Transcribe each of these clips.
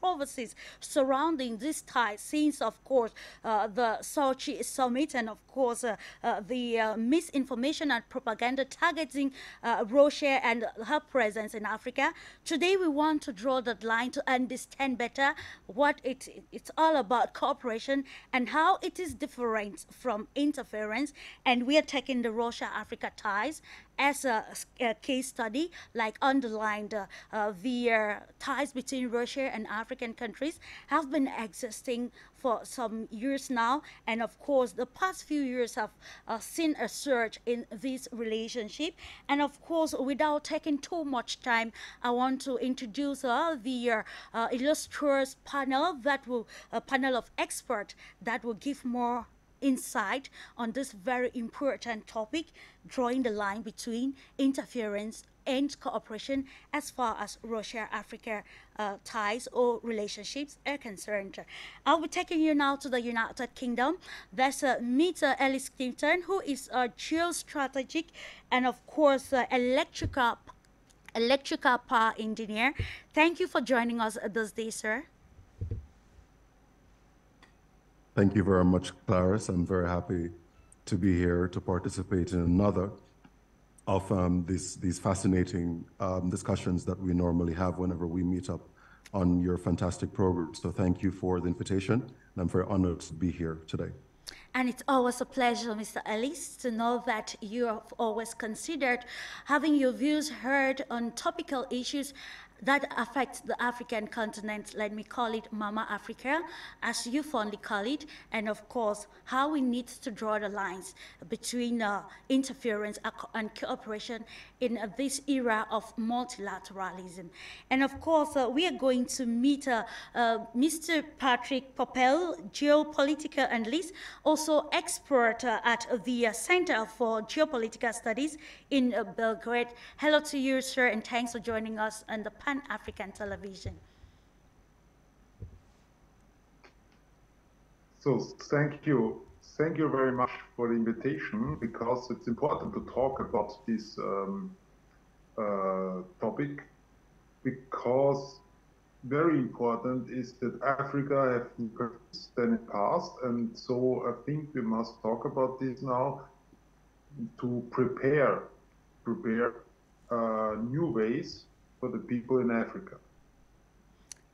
controversies surrounding this tie since, of course, uh, the Sochi summit and, of course, uh, uh, the uh, misinformation and propaganda targeting uh, Russia and her presence in Africa. Today, we want to draw that line to understand better what it, it's all about cooperation and how it is different from interference. And we are taking the Russia-Africa ties as a, a, case study, like underlined uh, uh, the ties between Russia and African countries have been existing for some years now. And of course, the past few years have uh, seen a surge in this relationship. And of course, without taking too much time, I want to introduce uh, the uh, illustrious panel that will, a panel of experts that will give more insight on this very important topic, drawing the line between interference and cooperation as far as Russia-Africa uh, ties or relationships are concerned. I'll be taking you now to the United Kingdom. There's uh, Mr. Ellis Clinton, who is a geostrategic and, of course, uh, electrical, electrical power engineer. Thank you for joining us this day, sir. Thank you very much, Clarice. I'm very happy to be here to participate in another of um, these, these fascinating um, discussions that we normally have whenever we meet up on your fantastic program. So thank you for the invitation, and I'm very honored to be here today. And it's always a pleasure, Mr. Ellis, to know that you have always considered having your views heard on topical issues that affects the African continent, let me call it Mama Africa, as you fondly call it, and of course, how we need to draw the lines between uh, interference and cooperation in uh, this era of multilateralism. And of course, uh, we are going to meet uh, uh, Mr. Patrick Poppel, geopolitical analyst, also expert uh, at the Center for Geopolitical Studies in Belgrade. Hello to you, sir, and thanks for joining us on the Pan-African Television. So thank you. Thank you very much for the invitation because it's important to talk about this um, uh, topic because very important is that Africa have than in the past and so I think we must talk about this now to prepare prepare uh, new ways for the people in Africa.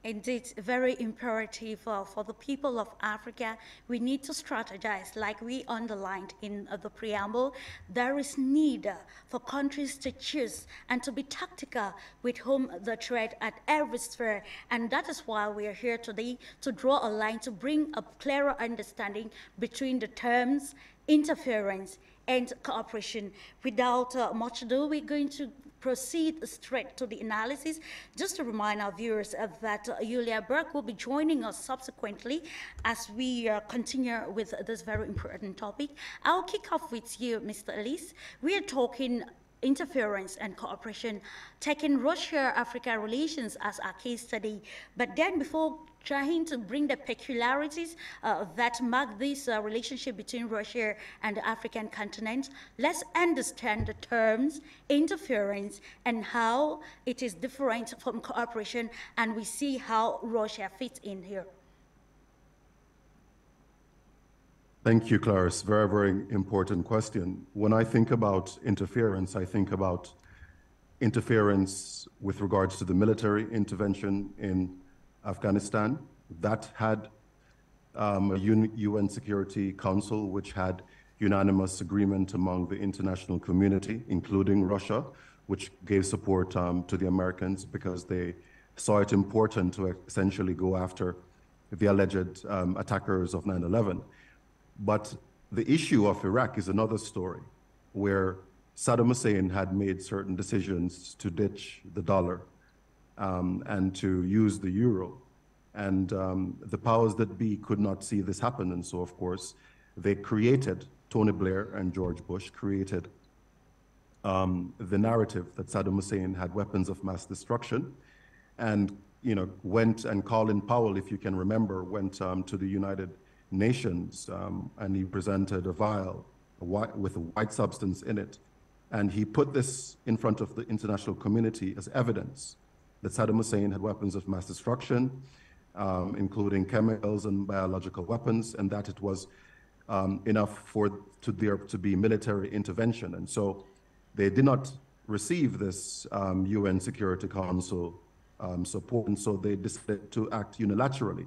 Indeed, very imperative uh, for the people of Africa. We need to strategize, like we underlined in uh, the preamble. There is need uh, for countries to choose and to be tactical with whom they trade at every sphere. And that is why we are here today to draw a line to bring a clearer understanding between the terms interference and cooperation. Without uh, much ado, we're going to proceed straight to the analysis. Just to remind our viewers uh, that uh, Julia Burke will be joining us subsequently as we uh, continue with this very important topic. I'll kick off with you, Mr. Ellis. We are talking interference and cooperation, taking Russia-Africa relations as our case study. But then before trying to bring the peculiarities uh, that mark this uh, relationship between Russia and the African continent, let's understand the terms interference and how it is different from cooperation, and we see how Russia fits in here. Thank you, Clarice. Very, very important question. When I think about interference, I think about interference with regards to the military intervention in Afghanistan. That had um, a UN Security Council, which had unanimous agreement among the international community, including Russia, which gave support um, to the Americans because they saw it important to essentially go after the alleged um, attackers of 9 11. But the issue of Iraq is another story where Saddam Hussein had made certain decisions to ditch the dollar um, and to use the euro. And um, the powers that be could not see this happen. And so, of course, they created, Tony Blair and George Bush created um, the narrative that Saddam Hussein had weapons of mass destruction and, you know, went and Colin Powell, if you can remember, went um, to the United nations, um, and he presented a vial a white, with a white substance in it. And he put this in front of the international community as evidence that Saddam Hussein had weapons of mass destruction, um, including chemicals and biological weapons, and that it was um, enough for to there to be military intervention. And so they did not receive this UN um, Security Council um, support, and so they decided to act unilaterally.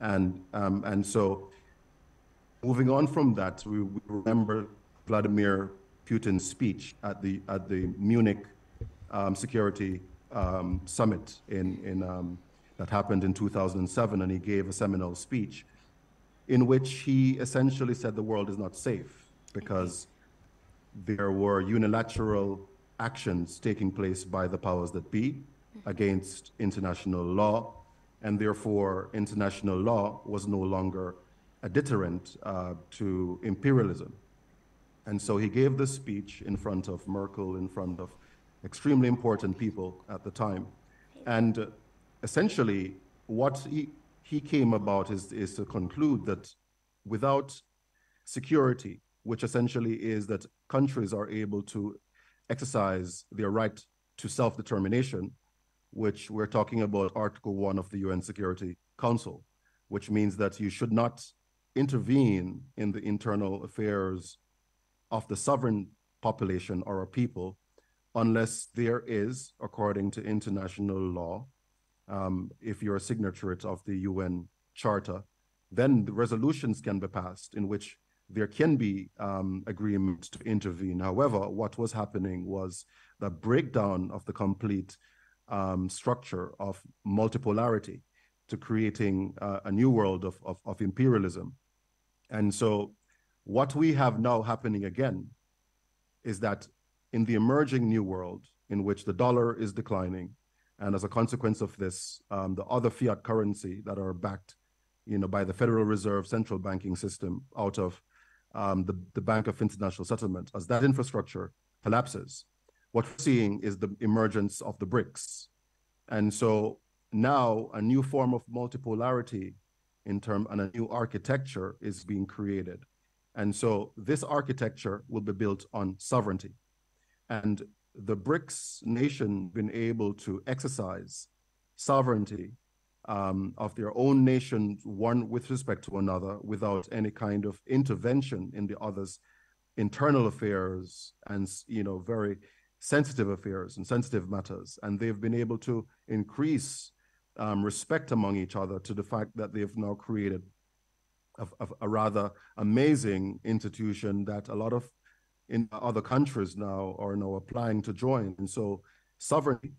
And um, and so moving on from that, we, we remember Vladimir Putin's speech at the at the Munich um, Security um, Summit in in um, that happened in 2007, and he gave a seminal speech in which he essentially said the world is not safe because there were unilateral actions taking place by the powers that be against international law, and therefore international law was no longer a deterrent uh, to imperialism. And so he gave this speech in front of Merkel, in front of extremely important people at the time. And uh, essentially, what he, he came about is, is to conclude that without security, which essentially is that countries are able to exercise their right to self determination, which we're talking about Article 1 of the UN Security Council, which means that you should not intervene in the internal affairs of the sovereign population or a people unless there is, according to international law, um, if you're a signatory of the UN Charter, then the resolutions can be passed in which there can be um, agreement to intervene. However, what was happening was the breakdown of the complete um, structure of multipolarity to creating uh, a new world of, of, of imperialism. And so what we have now happening again is that in the emerging new world in which the dollar is declining, and as a consequence of this, um, the other fiat currency that are backed, you know, by the Federal Reserve central banking system out of um, the, the Bank of International Settlement, as that infrastructure collapses, what we're seeing is the emergence of the BRICS. And so now a new form of multipolarity in term and a new architecture is being created. And so this architecture will be built on sovereignty. And the BRICS nation been able to exercise sovereignty um, of their own nation, one with respect to another, without any kind of intervention in the other's internal affairs and you know very sensitive affairs and sensitive matters. And they've been able to increase um, respect among each other to the fact that they've now created a, a, a rather amazing institution that a lot of in other countries now are now applying to join. And so sovereignty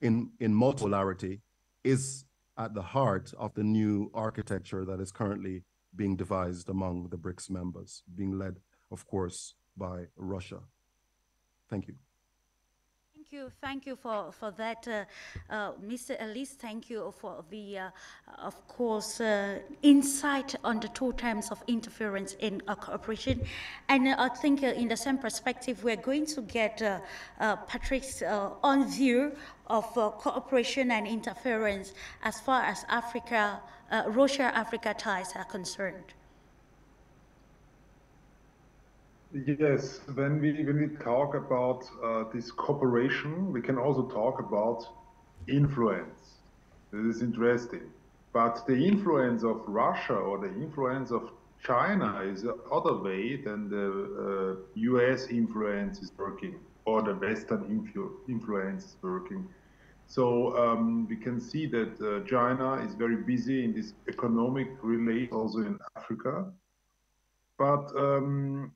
in, in multipolarity is at the heart of the new architecture that is currently being devised among the BRICS members, being led, of course, by Russia. Thank you. Thank you, thank you for, for that, uh, uh, Mr. Elise. Thank you for the, uh, of course, uh, insight on the two terms of interference in cooperation. And I think uh, in the same perspective, we're going to get uh, Patrick's own view of cooperation and interference as far as Africa, Russia-Africa ties are concerned. Yes, when we when we talk about uh, this cooperation, we can also talk about influence. This is interesting. But the influence of Russia or the influence of China is other way than the uh, US influence is working or the Western influ influence is working. So um, we can see that uh, China is very busy in this economic relate also in Africa. But um,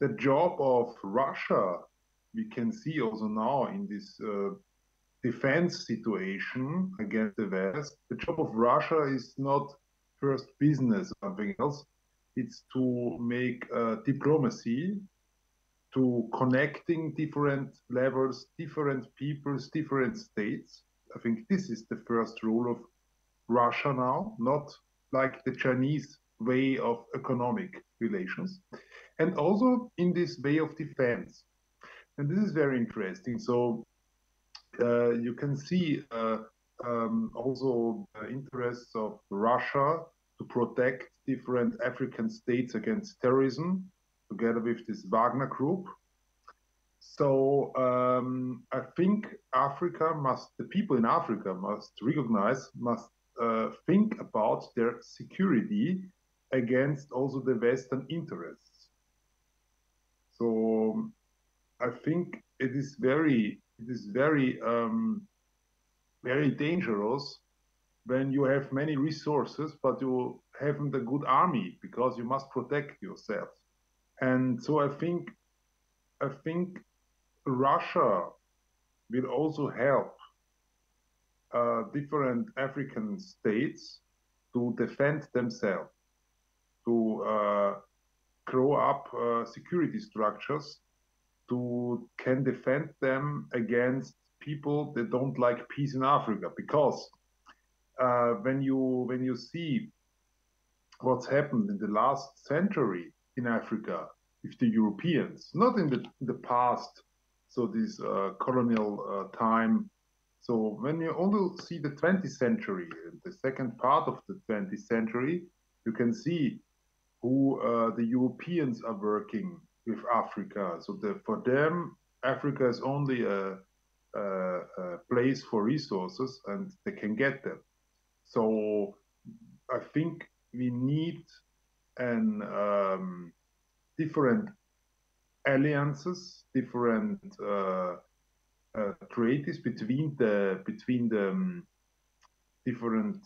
the job of Russia, we can see also now in this uh, defense situation against the West, the job of Russia is not first business, something else. It's to make uh, diplomacy, to connecting different levels, different peoples, different states. I think this is the first rule of Russia now, not like the Chinese way of economic relations and also in this way of defense. And this is very interesting. So uh, you can see uh, um, also the interests of Russia to protect different African states against terrorism, together with this Wagner group. So um, I think Africa must, the people in Africa must recognize, must uh, think about their security against also the Western interests. So I think it is very, it is very, um, very dangerous when you have many resources, but you haven't a good army because you must protect yourself. And so I think, I think Russia will also help uh, different African states to defend themselves, to uh, grow up uh, security structures to can defend them against people that don't like peace in Africa. Because uh, when you when you see what's happened in the last century in Africa with the Europeans, not in the in the past, so this uh, colonial uh, time. So when you only see the 20th century, the second part of the 20th century, you can see who uh, the Europeans are working with Africa. So the, for them, Africa is only a, a, a place for resources, and they can get them. So I think we need an um, different alliances, different uh, uh, treaties between the between the um, different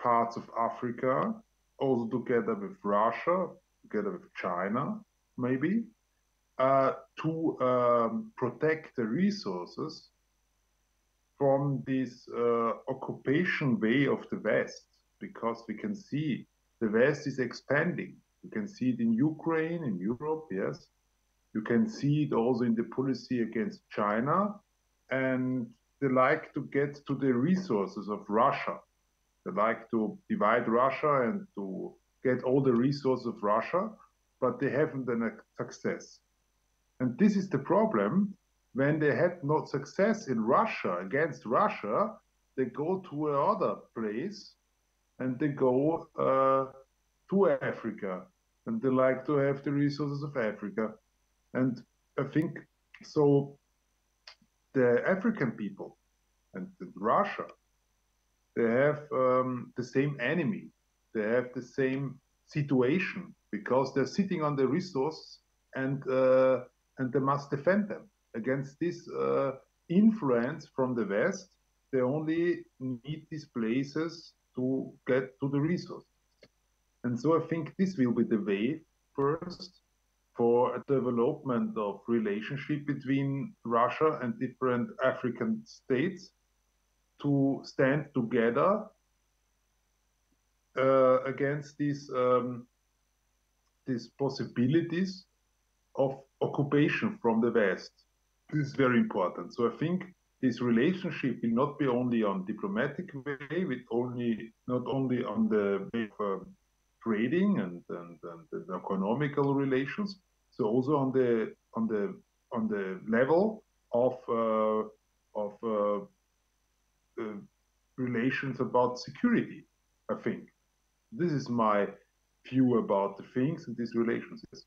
parts of Africa, also together with Russia, together with China, maybe, uh, to um, protect the resources from this uh, occupation way of the West, because we can see the West is expanding. You can see it in Ukraine, in Europe, yes. You can see it also in the policy against China. And they like to get to the resources of Russia. They like to divide Russia and to get all the resources of Russia, but they haven't had success. And this is the problem. When they had not success in Russia against Russia, they go to another place and they go uh, to Africa and they like to have the resources of Africa. And I think so the African people and Russia, they have um, the same enemy. They have the same situation because they're sitting on the resource and uh, and they must defend them against this uh, influence from the West. They only need these places to get to the resource. And so I think this will be the way first for a development of relationship between Russia and different African states to stand together uh, against these um, these possibilities of occupation from the West. This is very important. So I think this relationship will not be only on diplomatic way, with only not only on the way of uh, trading and, and, and economical relations, so also on the on the on the level of uh, of uh Uh, relations about security. I think this is my view about the things and these relationships.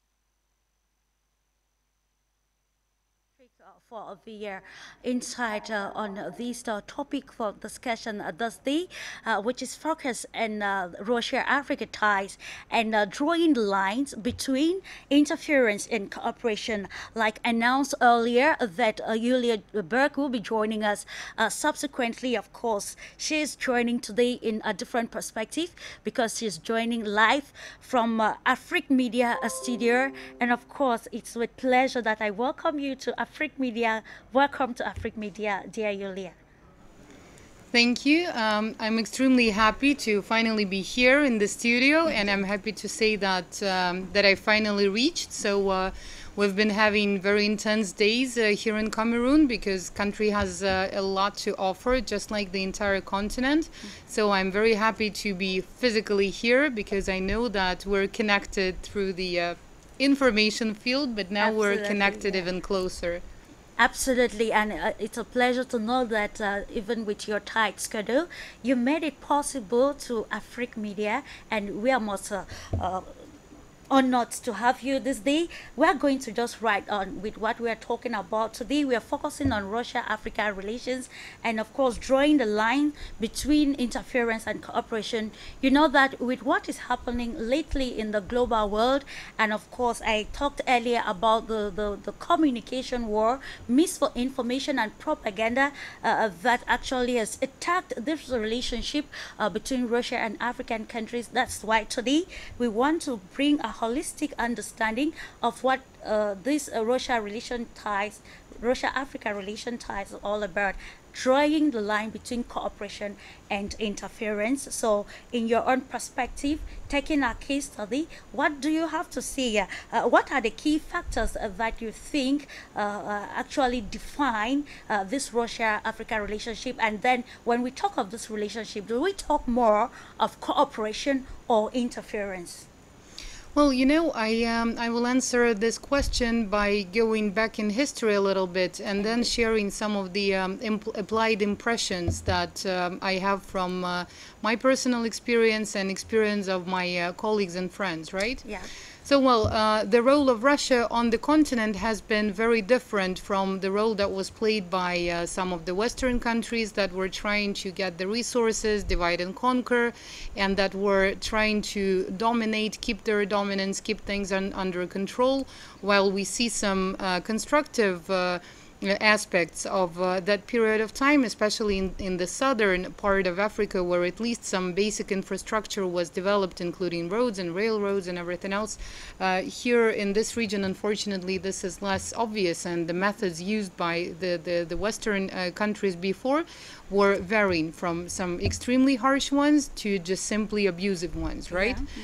For the uh, insight uh, on this uh, topic for discussion uh, day, uh, which is focused on uh, Russia-Africa ties and drawing lines between interference and cooperation. Like announced earlier that Julia Berg will be joining us subsequently. Of course, she is joining today in a different perspective because she's joining live from uh, Media studio. And of course, it's with pleasure that I welcome you to Afrique Media Media. Welcome to Afrique Media, dear Julia. Thank you. Um, I'm extremely happy to finally be here in the studio, and I'm happy to say that um, that I finally reached. So uh, we've been having very intense days uh, here in Cameroon because country has uh, a lot to offer, just like the entire continent. So I'm very happy to be physically here because I know that we're connected through the uh, information field, but now Absolutely, we're connected yeah. even closer. Absolutely, and uh, it's a pleasure to know that uh, even with your tight schedule, you made it possible to Afrique Media, and we are most uh, uh not to have you this day. We're going to just write on with what we are talking about today. We are focusing on Russia-Africa relations and of course drawing the line between interference and cooperation. You know that with what is happening lately in the global world and of course I talked earlier about the, the, the communication war, misinformation and propaganda uh, that actually has attacked this relationship uh, between Russia and African countries. That's why today we want to bring a holistic understanding of what uh, this uh, Russia relation ties, Russia-Africa relation ties are all about drawing the line between cooperation and interference. So, in your own perspective, taking a case study, what do you have to say? Uh, uh, what are the key factors uh, that you think uh, uh, actually define uh, this Russia-Africa relationship? And then, when we talk of this relationship, do we talk more of cooperation or interference? Well, you know, I um, I will answer this question by going back in history a little bit and then sharing some of the um, impl- applied impressions that um, I have from uh, my personal experience and experience of my uh, colleagues and friends. Right? Yeah. So, well, uh, the role of Russia on the continent has been very different from the role that was played by uh, some of the Western countries that were trying to get the resources, divide and conquer, and that were trying to dominate, keep their dominance, keep things un- under control, while we see some uh, constructive uh, aspects of uh, that period of time, especially in, in the southern part of Africa, where at least some basic infrastructure was developed, including roads and railroads and everything else. Uh, here in this region, unfortunately, this is less obvious, and the methods used by the, the, the Western uh, countries before were varying from some extremely harsh ones to just simply abusive ones, right? Yeah.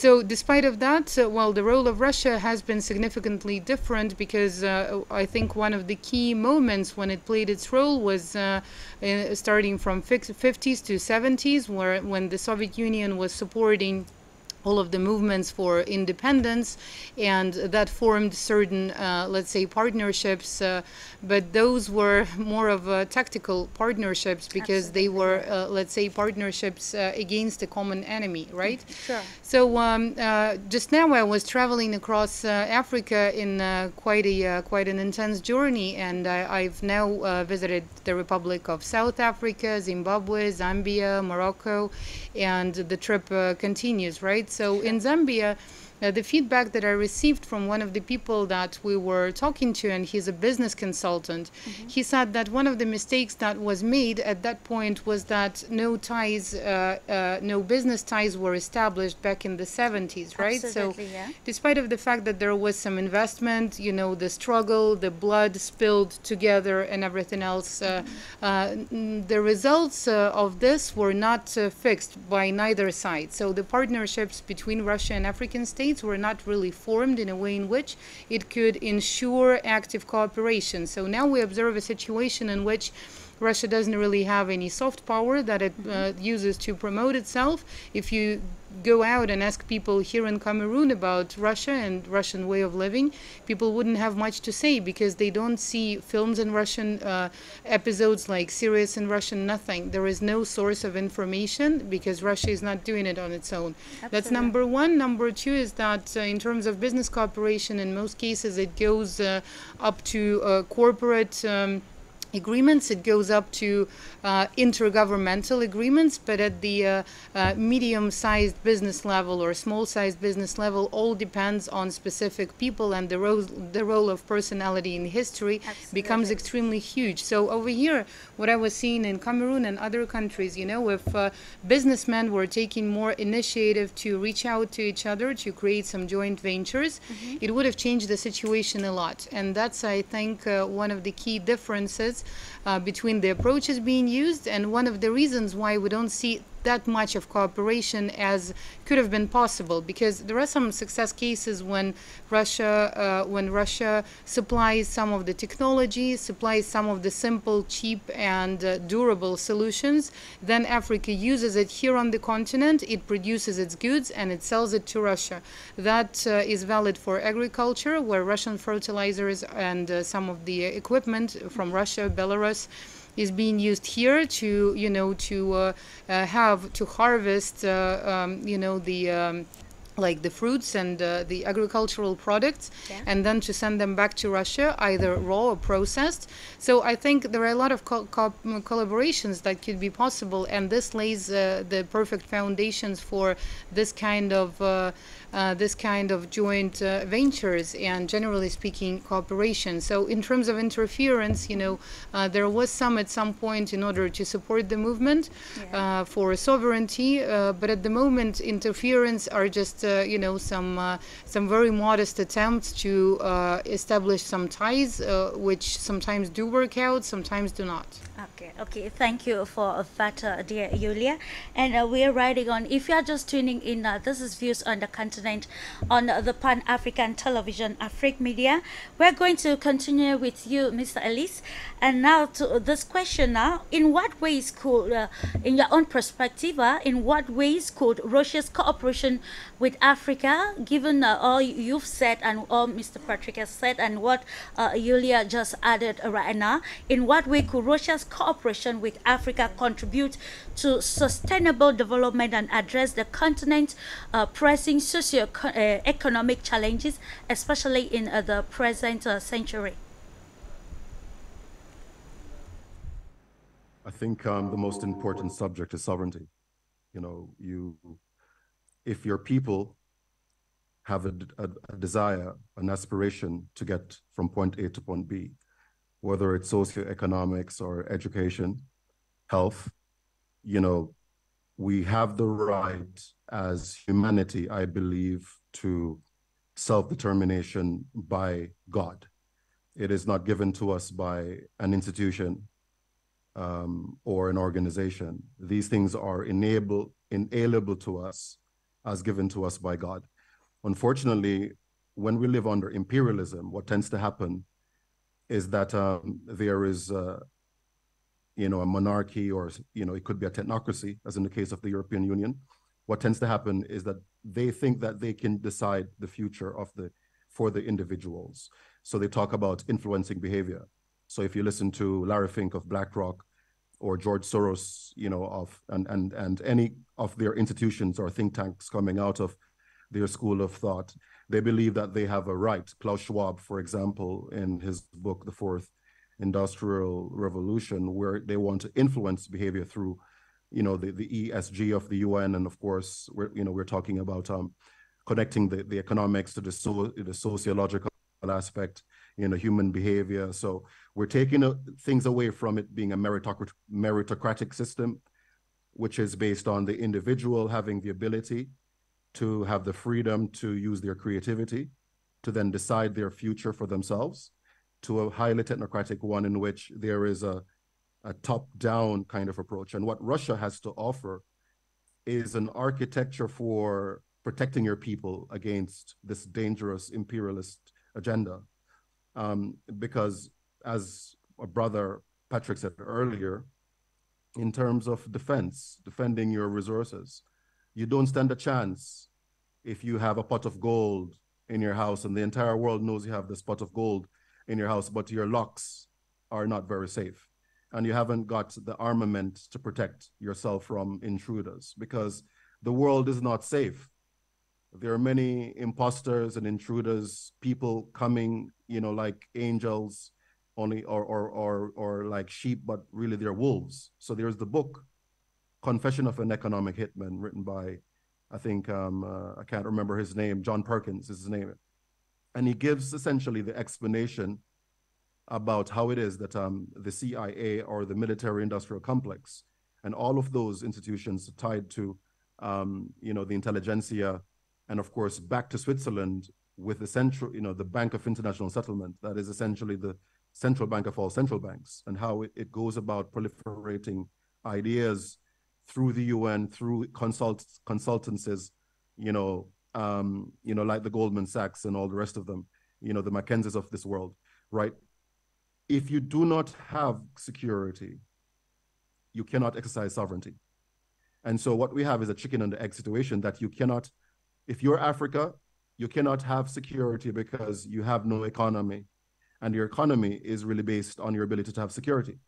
So, despite of that, uh, well, the role of Russia has been significantly different because uh, I think one of the key moments when it played its role was uh, starting from fix- 50s to 70s, where when the Soviet Union was supporting all of the movements for independence, and that formed certain, uh, let's say, partnerships. Uh, but those were more of uh, tactical partnerships because they were, uh, let's say, partnerships uh, against a common enemy, right? Sure. So um, uh, just now I was traveling across uh, Africa in uh, quite a uh, quite an intense journey, and I, I've now uh, visited the Republic of South Africa, Zimbabwe, Zambia, Morocco, and the trip uh, continues. Right. So in Zambia. Uh, the feedback that I received from one of the people that we were talking to, and he's a business consultant, he said that one of the mistakes that was made at that point was that no ties, uh, uh, no business ties were established back in the 70s, right? Absolutely, so, yeah. despite of the fact that there was some investment, you know, the struggle, the blood spilled together, and everything else, uh, uh, n- the results uh, of this were not uh, fixed by neither side. So the partnerships between Russia and African states were not really formed in a way in which it could ensure active cooperation. So now we observe a situation in which Russia doesn't really have any soft power that it uh, uses to promote itself. If you go out and ask people here in Cameroon about Russia and Russian way of living, people wouldn't have much to say because they don't see films in Russian, uh, episodes like Serious in Russian, nothing. There is no source of information because Russia is not doing it on its own. That's number one. Number two is that uh, in terms of business cooperation, in most cases, it goes uh, up to uh, corporate. Um, agreements. It goes up to uh, intergovernmental agreements but at the uh, uh, medium-sized business level or small-sized business level all depends on specific people and the role the role of personality in history becomes extremely huge. So over here what i was seeing in cameroon and other countries you know if uh, businessmen were taking more initiative to reach out to each other to create some joint ventures it would have changed the situation a lot. And that's i think uh, one of the key differences Uh, between the approaches being used and one of the reasons why we don't see that much of cooperation as could have been possible because there are some success cases when Russia uh, when Russia supplies some of the technology supplies some of the simple cheap and uh, durable solutions. Then Africa uses it here on the continent. It produces its goods and it sells it to Russia. That uh, is valid for agriculture where Russian fertilizers and uh, some of the equipment from Russia Belarus is being used here to you know to uh, uh, have to harvest uh, um, you know the um, like the fruits and uh, the agricultural products Yeah. and then to send them back to Russia either raw or processed so I think there are a lot of co- co- collaborations that could be possible and this lays uh, the perfect foundations for this kind of uh, uh, this kind of joint uh, ventures and generally speaking cooperation. So in terms of interference you know uh, there was some at some point in order to support the movement uh, for sovereignty uh, but at the moment interference are just uh, you know some uh, some very modest attempts to uh, establish some ties uh, which sometimes do work out sometimes do not Okay, okay. Thank you for that, uh, dear Yulia. And uh, we are riding on. If you are just tuning in, uh, this is Views on the Continent on uh, the Pan African Television, Afrique Media. We're going to continue with you, Mr. Elise. And now to this question now: In what ways could, uh, in your own perspective, uh, in what ways could Russia's cooperation with Africa, given uh, all you've said and all Mr. Patrick has said, and what uh, Yulia just added right now, in what way could Russia's cooperation with Africa contribute to sustainable development and address the continent's uh, pressing socio-economic challenges, especially in uh, the present uh, century? I think um, the most important subject is sovereignty. You know, you, if your people have a, a, a desire, an aspiration to get from point A to point B, whether it's socioeconomics or education, health, you know, we have the right as humanity, I believe, to self-determination by God. It is not given to us by an institution or an organization. These things are enable, inalienable to us as given to us by God. Unfortunately, when we live under imperialism, what tends to happen is that um, there is, uh, you know, a monarchy or, you know, it could be a technocracy, as in the case of the European Union. What tends to happen is that they think that they can decide the future of the, for the individuals. So they talk about influencing behavior. So if you listen to Larry Fink of BlackRock or George Soros, you know, of and and and any of their institutions or think tanks coming out of their school of thought, they believe that they have a right. Klaus Schwab, for example, in his book The Fourth Industrial Revolution, where they want to influence behavior through, you know, the, the ESG of the UN, and of course, we're you know we're talking about um, connecting the, the economics to the so, the sociological aspect you know human behavior so we're taking uh, things away from it being a meritocratic, meritocratic system which is based on the individual having the ability to have the freedom to use their creativity to then decide their future for themselves to a highly technocratic one in which there is a, a top down kind of approach and what russia has to offer is an architecture for protecting your people against this dangerous imperialist agenda. Um, because, as a brother Patrick said earlier, in terms of defense, defending your resources, you don't stand a chance if you have a pot of gold in your house and the entire world knows you have this pot of gold in your house, but your locks are not very safe. And you haven't got the armament to protect yourself from intruders because the world is not safe there are many imposters and intruders people coming you know like angels only or or or or like sheep but really they're wolves. So there's the book confession of an economic hitman written by i think um, uh, i can't remember his name john perkins is his name. And he gives essentially the explanation about how it is that um, the cia or the military industrial complex and all of those institutions tied to um, you know the intelligentsia and of course back to Switzerland with the central, you know, the Bank of International Settlement, that is essentially the central bank of all central banks, and how it, goes about proliferating ideas through the UN, through consult consultancies, you know, um, you know, like the Goldman Sachs and all the rest of them, you know, the McKinseys of this world, right? If you do not have security, you cannot exercise sovereignty. And so what we have is a chicken and egg situation that you cannot if you're Africa, you cannot have security because you have no economy. And your economy is really based on your ability to have security.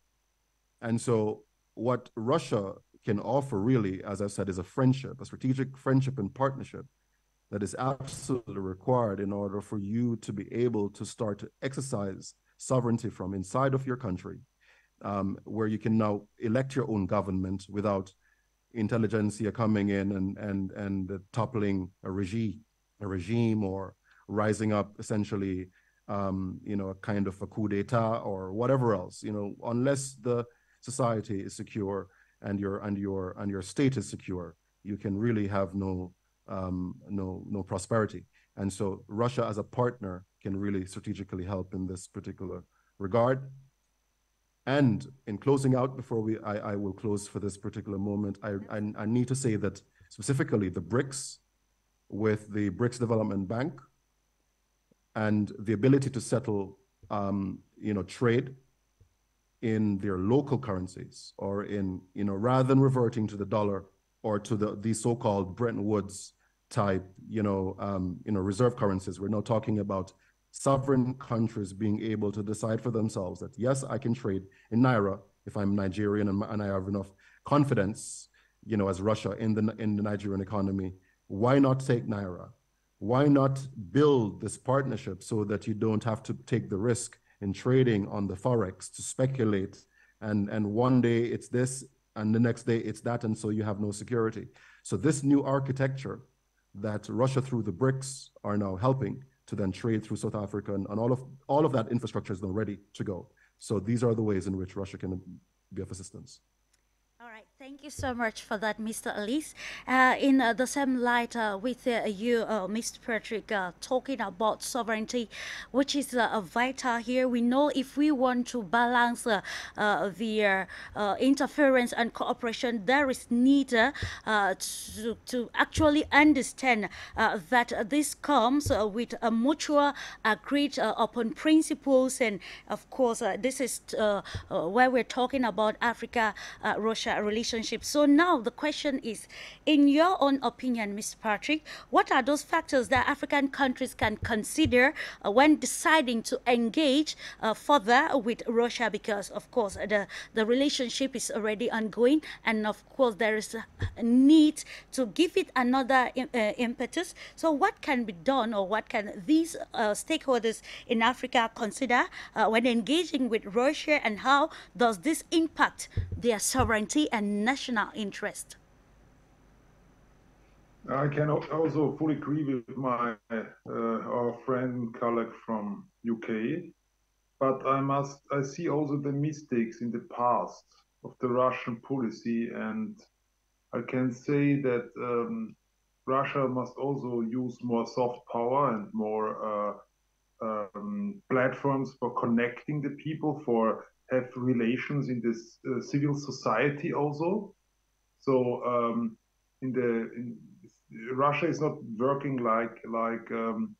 And so, what Russia can offer, really, as I said, is a friendship, a strategic friendship and partnership that is absolutely required in order for you to be able to start to exercise sovereignty from inside of your country, um, where you can now elect your own government without intelligentsia coming in and and and toppling a regime, a regime, or rising up essentially, um, you know, a kind of a coup d'état or whatever else. You know, unless the society is secure and your and your and your state is secure, you can really have no um, no no prosperity. And so Russia as a partner can really strategically help in this particular regard. And in closing out, before we I, I will close for this particular moment, I, I, I need to say that specifically the BRICS with the BRICS Development Bank and the ability to settle um, you know trade in their local currencies or in you know rather than reverting to the dollar or to the these so-called Bretton Woods type you know um, you know reserve currencies. We're now talking about sovereign countries being able to decide for themselves that yes I can trade in naira if I'm Nigerian and, and I have enough confidence you know as Russia in the in the Nigerian economy. Why not take naira why not build this partnership so that you don't have to take the risk in trading on the forex to speculate and and one day it's this and the next day it's that and so you have no security? So this new architecture that russia through the brics are now helping to then trade through south africa and, and all of all of that infrastructure is now ready to go. So these are the ways in which russia can be of assistance thank you so much for that, Mr. Ellis. Uh, in uh, the same light uh, with uh, you, uh, Mr. Patrick, uh, talking about sovereignty, which is uh, vital here. We know if we want to balance uh, uh, the interference and cooperation, there is need to, to actually understand that this comes with a mutual agreed upon principles. And of course, this is where we're talking about Africa, Russia, relationship. So now the question is, in your own opinion, Mr. Patrick, what are those factors that African countries can consider uh, when deciding to engage uh, further with Russia? Because of course the the relationship is already ongoing, and of course there is a need to give it another uh, impetus. So what can be done, or what can these uh, stakeholders in Africa consider uh, when engaging with Russia, and how does this impact their sovereignty? and national interest. I can also fully agree with my uh, our friend colleague from UK, but I must I see also the mistakes in the past of the Russian policy, and I can say that um, Russia must also use more soft power and more uh, um, platforms for connecting the people, for have relations in this uh, civil society also. So um, in the in, Russia is not working like like um,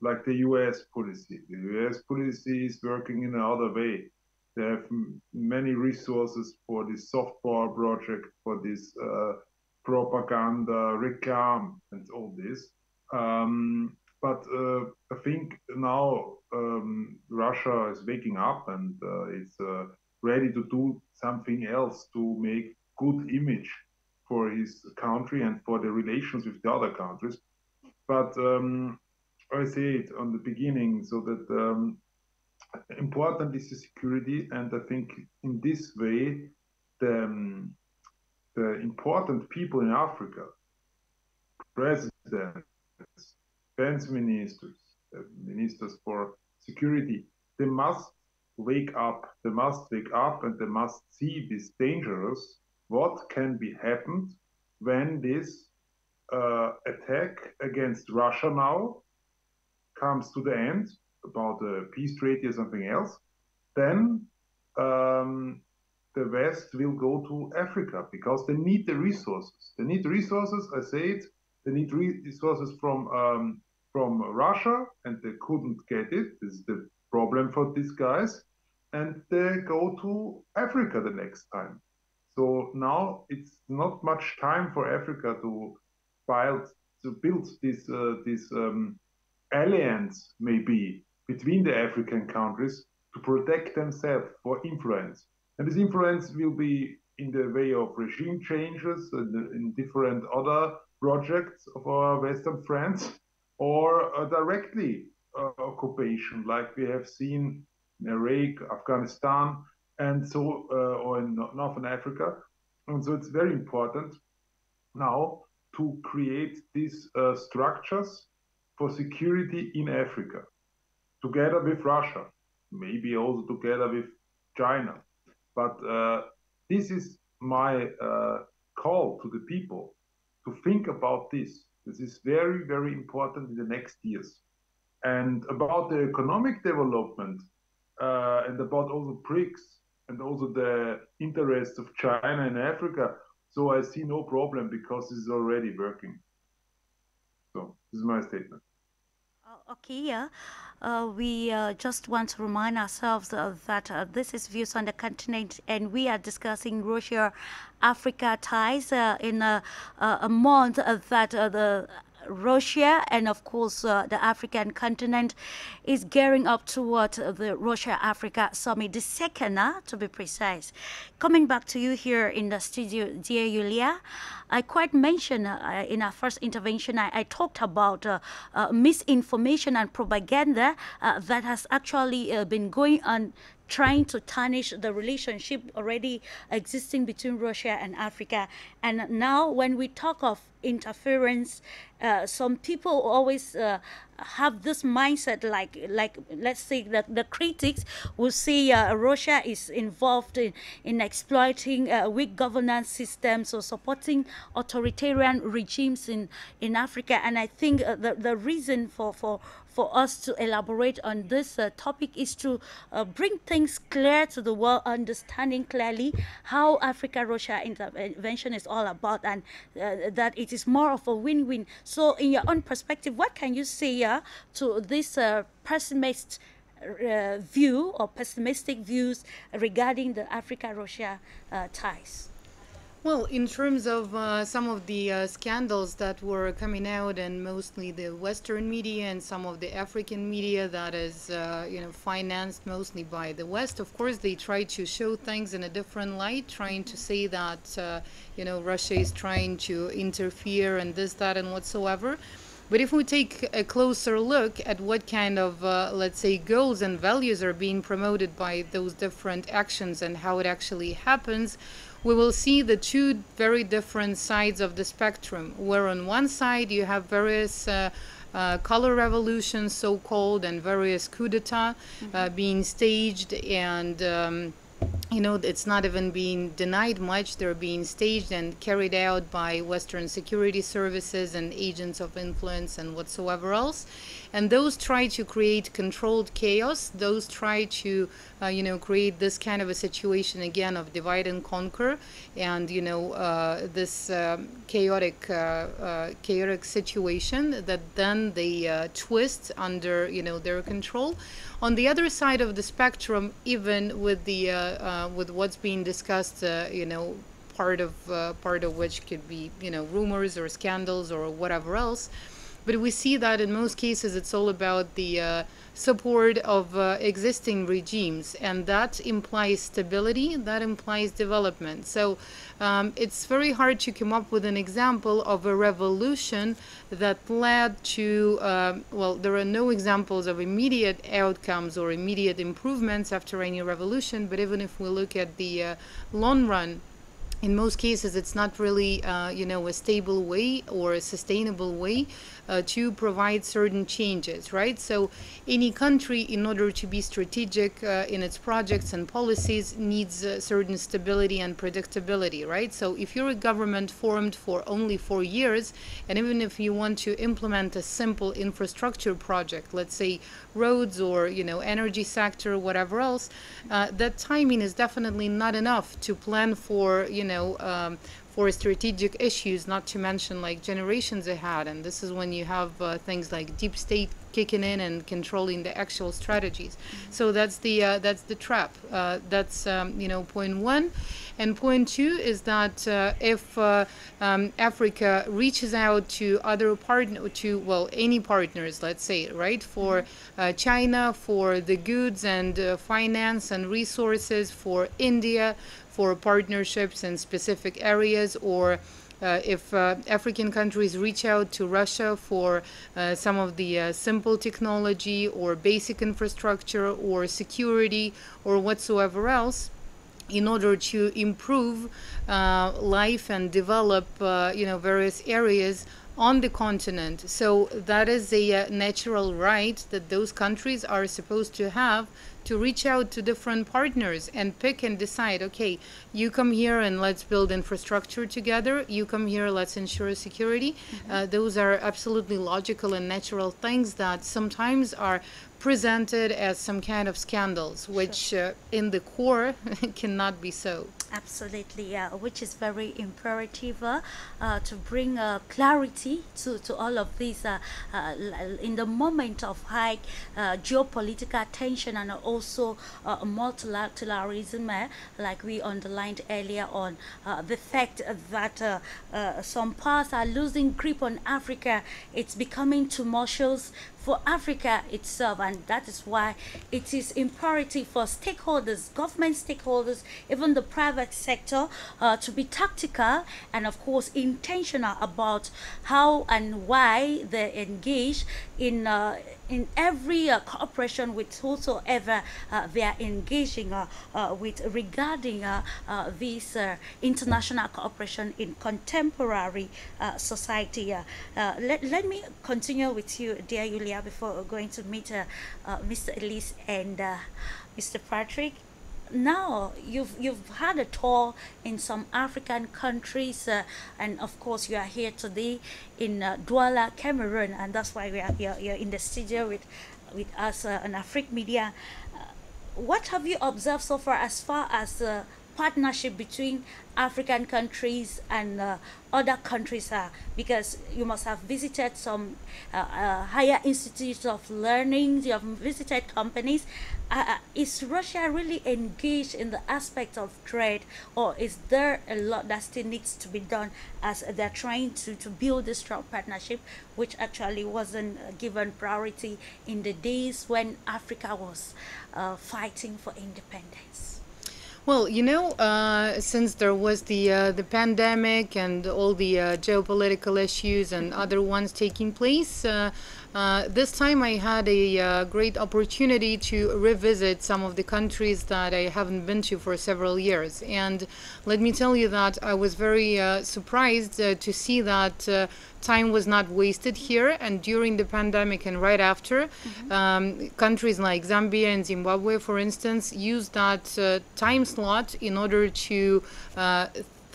like the U.S. policy. The U.S. policy is working in another way. They have many resources for this soft power project, for this uh, propaganda, reclam, and all this. Um, but uh, I think now um, Russia is waking up and uh, is uh, ready to do something else to make good image for his country and for the relations with the other countries. But um, I say it on the beginning so that um, important is the security, and I think in this way the um, the important people in Africa, presidents, defense ministers, uh, ministers for security, they must wake up. They must wake up and they must see this dangerous. What can be happened when this uh, attack against Russia now comes to the end about a peace treaty or something else? Then um, the West will go to Africa because they need the resources. They need resources. I say it. They need resources from um, from Russia and they couldn't get it. This is the problem for these guys. And they go to Africa the next time. So now it's not much time for Africa to build to build this uh, this um, alliance maybe between the African countries to protect themselves for influence. And this influence will be in the way of regime changes and in different other projects of our Western friends or directly uh, occupation, like we have seen in Iraq, Afghanistan, and so, uh, or in Northern Africa. And so it's very important now to create these uh, structures for security in Africa, together with Russia, maybe also together with China. But uh, this is my uh, call to the people to think about this. This is very, very important in the next years. And about the economic development uh, and about also BRICS and also the interests of China and Africa, so I see no problem because this is already working. So this is my statement. Uh, okay, yeah. Uh, we uh, just want to remind ourselves uh, that uh, this is Views on the Continent, and we are discussing Russia Africa ties uh, in a, a month that the Russia and of course uh, the African continent is gearing up toward the Russia Africa summit, the second uh, to be precise. Coming back to you here in the studio, dear Julia, I quite mentioned uh, in our first intervention, I, I talked about uh, uh, misinformation and propaganda uh, that has actually been going on trying to tarnish the relationship already existing between Russia and Africa. And now, when we talk of interference, uh, some people always uh, have this mindset like like let's say that the critics will say uh, Russia is involved in, in exploiting uh, weak governance systems or supporting authoritarian regimes in in Africa. And I think uh, the the reason for for for us to elaborate on this uh, topic is to uh, bring things clear to the world, understanding clearly how Africa-Russia intervention is all about and uh, that it is more of a win-win. So in your own perspective, what can you say uh, to this uh, pessimist uh, view or pessimistic views regarding the Africa-Russia ties? Well, in terms of uh, some of the uh, scandals that were coming out, and mostly the Western media and some of the African media that is, uh, you know, financed mostly by the West, of course, they try to show things in a different light, trying to say that, uh, you know, Russia is trying to interfere and this, that, and whatsoever. But if we take a closer look at what kind of, uh, let's say, goals and values are being promoted by those different actions and how it actually happens, we will see the two very different sides of the spectrum, where on one side you have various uh, uh, color revolutions, so-called, and various coup d'etat mm -hmm. being staged and um, you know, it's not even being denied much. They're being staged and carried out by Western security services and agents of influence and whatsoever else. And those try to create controlled chaos. Those try to, uh, you know, create this kind of a situation again of divide and conquer, and you know, uh, this um, chaotic, uh, uh, chaotic situation that then they uh, twist under, you know, their control. On the other side of the spectrum, even with the uh, uh, with what's being discussed, uh, you know, part of part of which could be you know rumors or scandals or whatever else, but we see that in most cases it's all about the support of uh, existing regimes, and that implies stability, that implies development. So um, it's very hard to come up with an example of a revolution that led to, uh, well, there are no examples of immediate outcomes or immediate improvements after any revolution, but even if we look at the uh, long run, in most cases, it's not really, uh, you know, a stable way or a sustainable way uh, to provide certain changes, right? So any country, in order to be strategic uh, in its projects and policies, needs uh, certain stability and predictability, right? So if you're a government formed for only four years, and even if you want to implement a simple infrastructure project, let's say roads or, you know, energy sector, whatever else, uh, that timing is definitely not enough to plan for, you know, um, for strategic issues, not to mention like generations ahead. And this is when you have uh, things like deep state kicking in and controlling the actual strategies. So that's the uh, that's the trap. Uh, that's um, you know point one. And point two is that uh, if uh, um, Africa reaches out to other partner, to well, any partners, let's say, right, for uh, China, for the goods and uh, finance and resources, for India, for partnerships in specific areas or uh, if uh, African countries reach out to Russia for uh, some of the uh, simple technology or basic infrastructure or security or whatsoever else, in order to improve uh, life and develop, uh, you know, various areas on the continent. So that is a natural right that those countries are supposed to have to reach out to different partners and pick and decide okay you come here and let's build infrastructure together you come here let's ensure security mm-hmm. uh, those are absolutely logical and natural things that sometimes are presented as some kind of scandals which sure. uh, in the core cannot be so absolutely yeah which is very imperative uh, uh, to bring uh, clarity to, to all of these uh, uh, in the moment of high uh, geopolitical tension and also multilateralism like we underlined earlier on. The fact that some parts are losing grip on Africa it's becoming tumultuous for Africa itself and that is why it is imperative for stakeholders government stakeholders even the private sector uh, to be tactical and of course intentional about how and why they engage in uh, in every uh, cooperation with whosoever uh, they are engaging uh, uh with regarding uh, uh, this international cooperation in contemporary society. let, let me continue with you, dear Julia, before going to meet Mr. Elise and Mr. Patrick now you've you've had a tour in some African countries, uh, and of course you are here today in uh, Douala, Cameroon, and that's why we are here, here in the studio with with us uh, on Afrique Media. Uh, what have you observed so far as far as the partnership between African countries and uh, other countries are because you must have visited some uh, higher institutes of learning you have visited companies uh, uh, is Russia really engaged in the aspect of trade or is there a lot that still needs to be done as they're trying to, to build a strong partnership which actually wasn't uh, given priority in the days when Africa was fighting for independence? Well, you know, uh, since there was the uh, the pandemic and all the uh, geopolitical issues and other ones taking place, uh, this time I had a uh, great opportunity to revisit some of the countries that I haven't been to for several years. And let me tell you that I was very uh, surprised uh, to see that uh, time was not wasted here. And during the pandemic and right after, mm-hmm. um, countries like Zambia and Zimbabwe, for instance, used that time slot in order to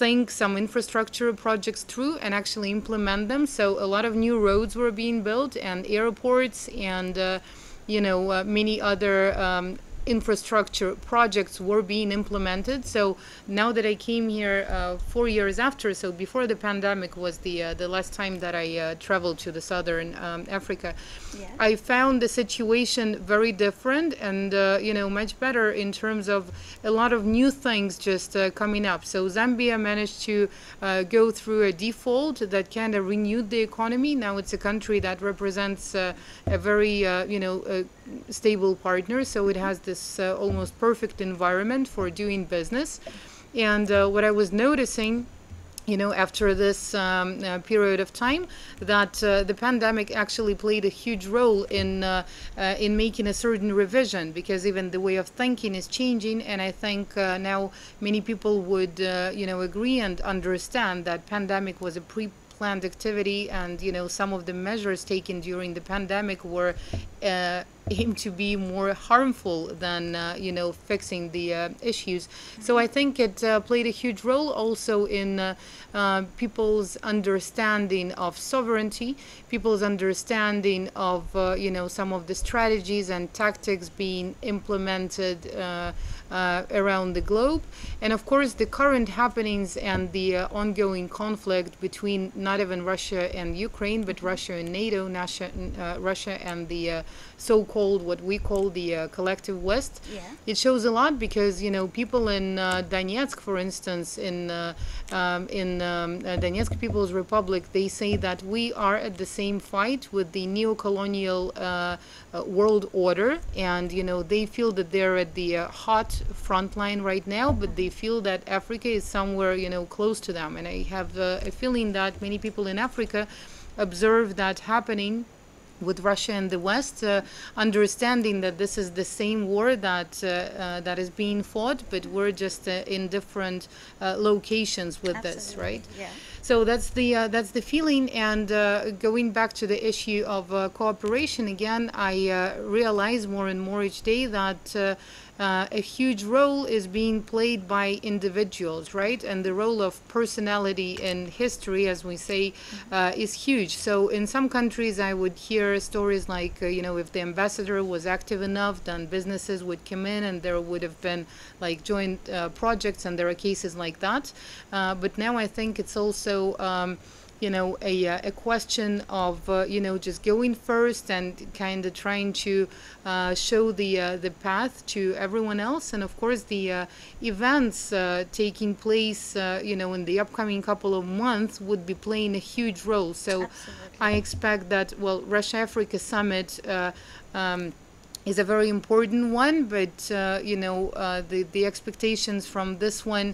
think some infrastructure projects through and actually implement them. So a lot of new roads were being built and airports and uh, you know uh, many other um, infrastructure projects were being implemented. So now that I came here uh, four years after, so before the pandemic was the uh, the last time that I uh, traveled to the southern um, Africa, yeah. I found the situation very different and uh, you know much better in terms of a lot of new things just uh, coming up. So Zambia managed to uh, go through a default that kind of renewed the economy. Now it's a country that represents a very you know stable partner, so it has this uh, almost perfect environment for doing business. And uh, what I was noticing you know, after this um, uh, period of time, that uh, the pandemic actually played a huge role in uh, uh in making a certain revision because even the way of thinking is changing, and I think uh, now many people would, uh, you know, agree and understand that pandemic was a pre planned activity and you know some of the measures taken during the pandemic were uh, aimed to be more harmful than uh, you know fixing the uh, issues. So i think it uh, played a huge role also in uh, uh, people's understanding of sovereignty people's understanding of you know some of the strategies and tactics being implemented uh, around the globe. And of course, the current happenings and the uh, ongoing conflict between not even Russia and Ukraine, but Russia and NATO, Russia, uh, Russia and the so-called what we call the uh, collective West. Yeah. It shows a lot because you know people in uh, Donetsk, for instance, in uh, um, in um, uh, Donetsk People's Republic, they say that we are at the same fight with the neo-colonial uh, uh, world order, and you know they feel that they're at the uh, hot front line right now, but they feel that Africa is somewhere you know close to them, and I have uh, a feeling that many people in Africa observe that happening with Russia and the West, uh, understanding that this is the same war that uh, uh, that is being fought, but we're just uh, in different uh, locations with this, right? yeah. So that's the uh, that's the feeling. And uh, going back to the issue of uh, cooperation again, I uh, realize more and more each day that. Uh, a huge role is being played by individuals, right? And the role of personality in history, as we say, uh, is huge. So in some countries, I would hear stories like, uh, you know, if the ambassador was active enough, then businesses would come in and there would have been like joint uh, projects, and there are cases like that. Uh, but now I think it's also um, you know a, uh, a question of uh, you know just going first and kind of trying to uh, show the uh, the path to everyone else and of course the uh, events uh, taking place uh, you know in the upcoming couple of months would be playing a huge role so Absolutely. I expect that well Russia Africa summit uh, um, is a very important one, but uh, you know uh, the the expectations from this one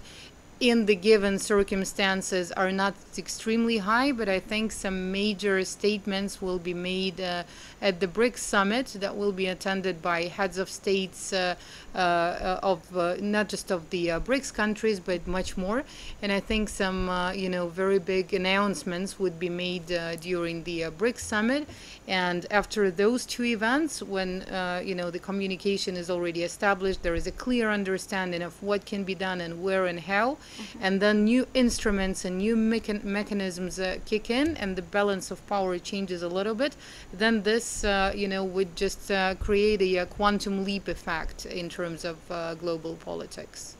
in the given circumstances are not extremely high, but I think some major statements will be made uh, at the BRICS summit that will be attended by heads of states uh, uh, of uh, not just of the uh, BRICS countries, but much more. And I think some uh, you know very big announcements would be made uh, during the uh, BRICS summit. And after those two events, when uh, you know the communication is already established, there is a clear understanding of what can be done and where and how, and then new instruments and new mechan- mechanisms uh, kick in, and the balance of power changes a little bit. Then this, uh, you know, would just uh, create a, quantum leap effect in terms of uh, global politics.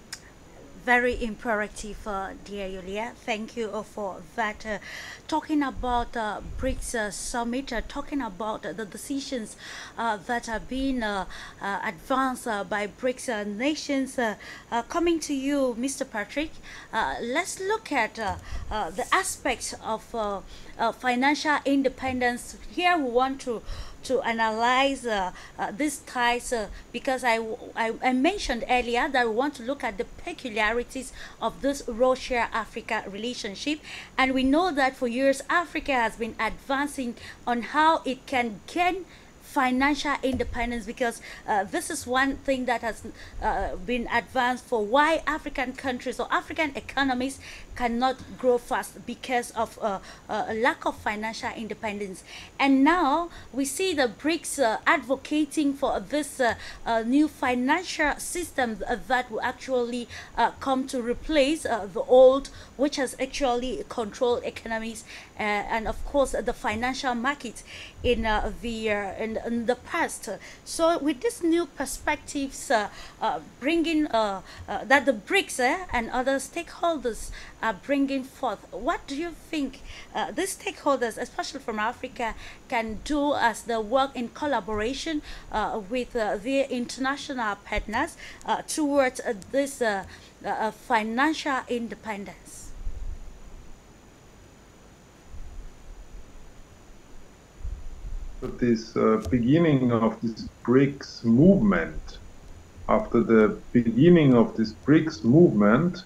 Very imperative, uh, dear Yulia. Thank you for that. Uh, talking about uh, BRICS uh, summit, uh, talking about the decisions uh, that are being advanced by BRICS nations. Coming to you, Mr. Patrick, let's look at the aspects of financial independence. Here we want to to analyze uh, uh, these ties uh, because I, I, I mentioned earlier that we want to look at the peculiarities of this Russia Africa relationship. And we know that for years, Africa has been advancing on how it can gain financial independence because uh, this is one thing that has uh, been advanced for why African countries or African economies cannot grow fast because of uh, uh, a lack of financial independence. And now we see the BRICS uh, advocating for this uh, uh, new financial system that will actually come to replace the old, which has actually controlled economies and of course the financial markets in the in, in the past. So with this new perspectives, bringing that the BRICS and other stakeholders are bringing forth, what do you think uh, these stakeholders, especially from Africa, can do as they work in collaboration uh, with uh, their international partners uh, towards uh, this uh, uh, financial independence? This uh, beginning of this BRICS movement, after the beginning of this BRICS movement,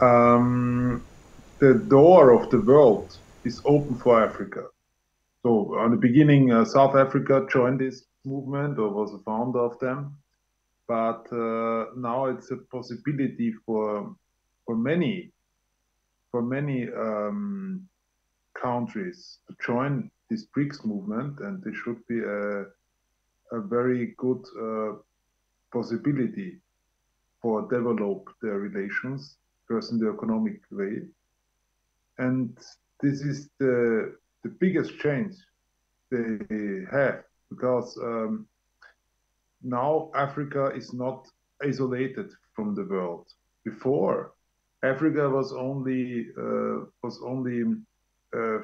um, the door of the world is open for Africa. So, on the beginning, uh, South Africa joined this movement or was a founder of them, but uh, now it's a possibility for for many for many um, countries to join this BRICS movement, and this should be a, a very good uh, possibility for develop their relations in the economic way. And this is the the biggest change they have because um, now Africa is not isolated from the world. Before, Africa was only uh, was only uh,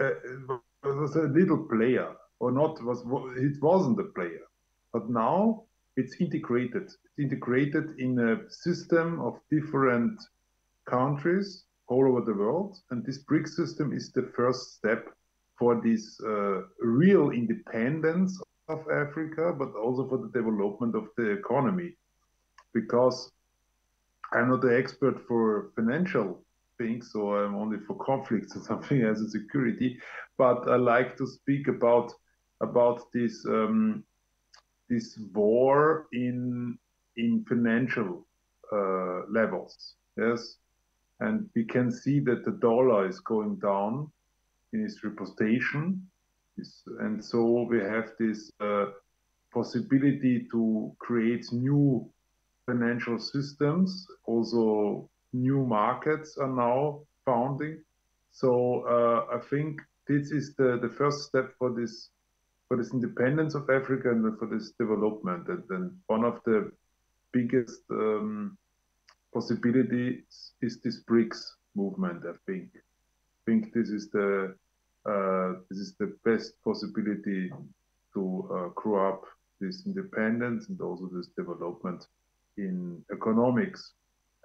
uh, was a little player or not was it wasn't a player, but now it's integrated. It's integrated in a system of different countries all over the world, and this BRIC system is the first step for this uh, real independence of Africa, but also for the development of the economy. Because I'm not an expert for financial things, so I'm only for conflicts or something as a security. But I like to speak about about this um, this war in in financial uh, levels. Yes, and we can see that the dollar is going down in its reputation, and so we have this uh, possibility to create new financial systems. Also, new markets are now founding. So uh, I think this is the, the first step for this for this independence of Africa and for this development. And then one of the biggest um, possibilities is this BRICS movement. I think. I think this is the uh, this is the best possibility to uh, grow up this independence and also this development in economics.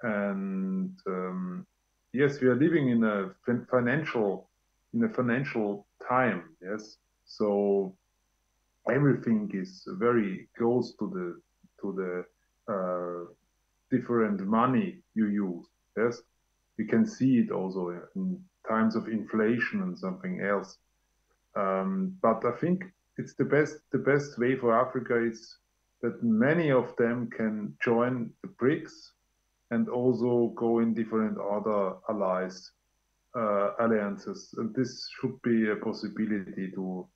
And um, yes, we are living in a financial in a financial time. Yes, so everything is very close to the to the uh, different money you use. Yes, you can see it also in times of inflation and something else. Um, but I think it's the best the best way for Africa is that many of them can join the BRICS and also go in different other allies uh, alliances, and this should be a possibility to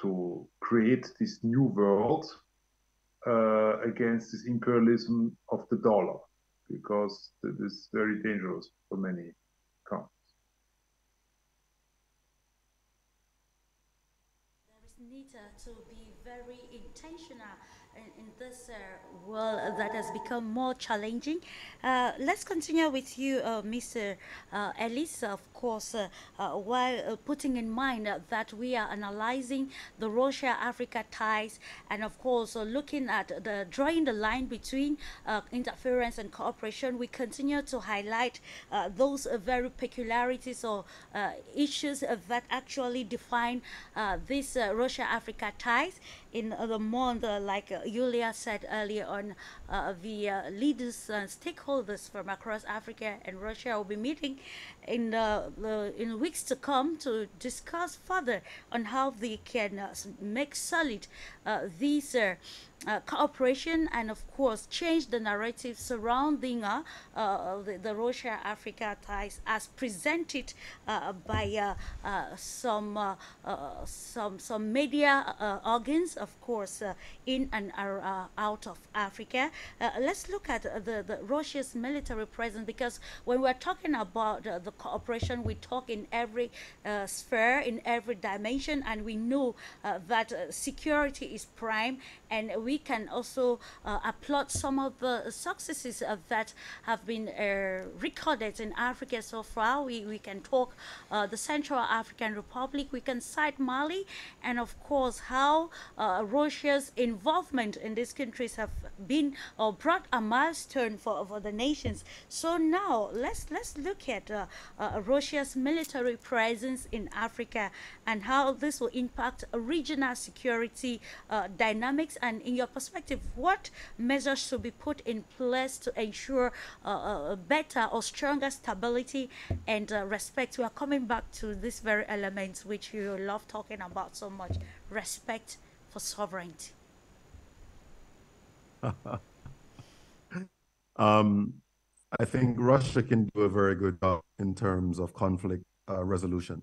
to create this new world uh, against this imperialism of the dollar, because it is very dangerous for many countries. There is need to be very intentional in, in this uh, world that has become more challenging. Uh, let's continue with you, uh, Mr. Uh, Ellis, of course, uh, uh, while putting in mind that we are analyzing the Russia-Africa ties and, of course, looking at the drawing the line between interference and cooperation, we continue to highlight those very peculiarities or issues that actually define these Russia-Africa ties in the month, like Julia said earlier on, uh, the uh, leaders and stakeholders from across Africa and Russia will be meeting in the, in weeks to come to discuss further on how they can uh, make solid uh, these uh, uh, cooperation and of course change the narrative surrounding uh, uh, the, the Russia-Africa ties as presented by some some some media organs of course in and out of Africa. let's look at the, the Russia's military presence because when we're talking about the cooperation we talk in every sphere in every dimension and we know that security is prime and we can also uh, applaud some of the successes uh, that have been uh, recorded in Africa so far. We, we can talk uh, the Central African Republic, we can cite Mali, and of course how uh, Russia's involvement in these countries have been or brought a milestone for, for the nations. So now let's let's look at uh, Russia's military presence in Africa and how this will impact regional security dynamics and in your perspective, what measures should be put in place to ensure uh, uh, better or stronger stability and uh, respect? We are coming back to this very element which you love talking about so much respect for sovereignty. um, I think Russia can do a very good job in terms of conflict uh, resolution.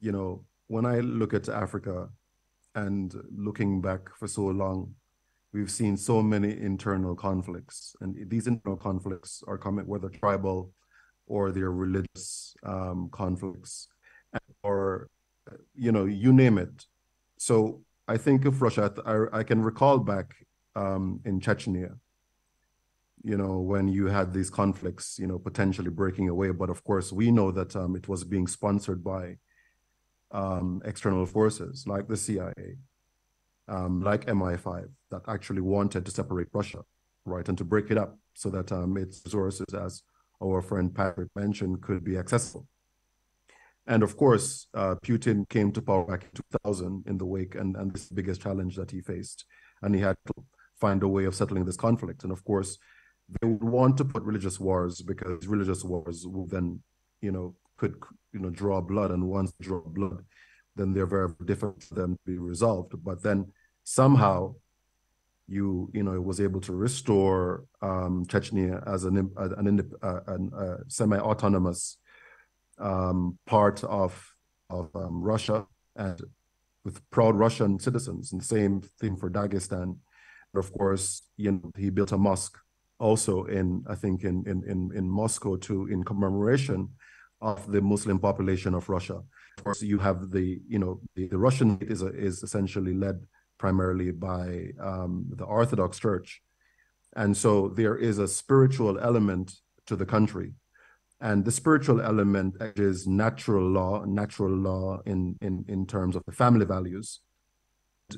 You know, when I look at Africa and looking back for so long, we've seen so many internal conflicts, and these internal conflicts are coming whether tribal or they're religious um, conflicts, or you know, you name it. So I think of Russia. I, I can recall back um, in Chechnya, you know, when you had these conflicts, you know, potentially breaking away. But of course, we know that um, it was being sponsored by um, external forces like the CIA, um, like MI5, that actually wanted to separate Russia, right, and to break it up so that um, its resources, as our friend Patrick mentioned, could be accessible. And of course, uh, Putin came to power back in 2000 in the wake, and, and this biggest challenge that he faced. And he had to find a way of settling this conflict. And of course, they would want to put religious wars because religious wars will then, you know, could you know draw blood, and once draw blood, then they're very difficult for them to be resolved. But then somehow, you you know it was able to restore um, Chechnya as an an, uh, an uh, semi-autonomous um, part of of um, Russia and with proud Russian citizens. And same thing for Dagestan. But Of course, you know, he built a mosque also in I think in in in, Moscow too in commemoration of the Muslim population of Russia. Of course, you have the you know the, the Russian is a, is essentially led primarily by um, the Orthodox Church, and so there is a spiritual element to the country and the spiritual element is natural law, natural law in, in, in terms of the family values.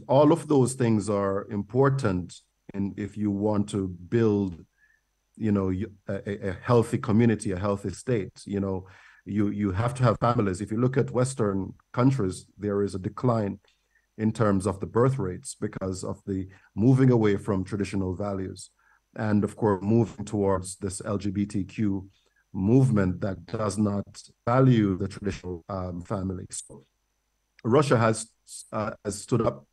All of those things are important in, if you want to build, you know, a, a healthy community, a healthy state. You know, you you have to have families. If you look at Western countries, there is a decline in terms of the birth rates because of the moving away from traditional values, and of course moving towards this LGBTQ movement that does not value the traditional um, family. So Russia has, uh, has stood up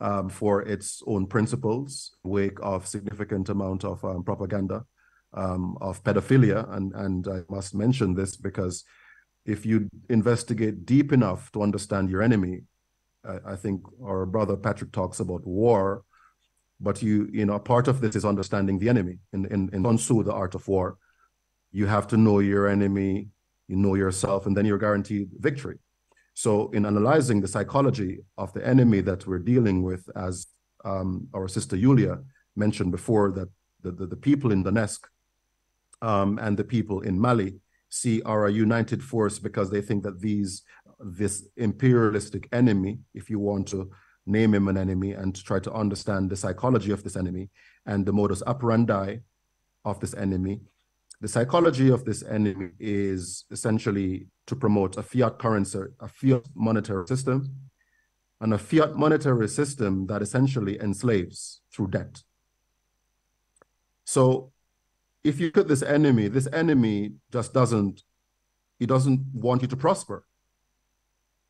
um, for its own principles, wake of significant amount of um, propaganda um, of pedophilia, and and I must mention this because if you investigate deep enough to understand your enemy, I, I think our brother Patrick talks about war, but you you know part of this is understanding the enemy in in in Sun the art of war you have to know your enemy, you know yourself, and then you're guaranteed victory. So, in analyzing the psychology of the enemy that we're dealing with, as um, our sister Yulia mentioned before, that the, the, the people in Donetsk um, and the people in Mali see are a united force because they think that these this imperialistic enemy, if you want to name him an enemy and to try to understand the psychology of this enemy and the modus operandi of this enemy, the psychology of this enemy is essentially to promote a fiat currency, a fiat monetary system, and a fiat monetary system that essentially enslaves through debt. So if you look this enemy, this enemy just doesn't, he doesn't want you to prosper.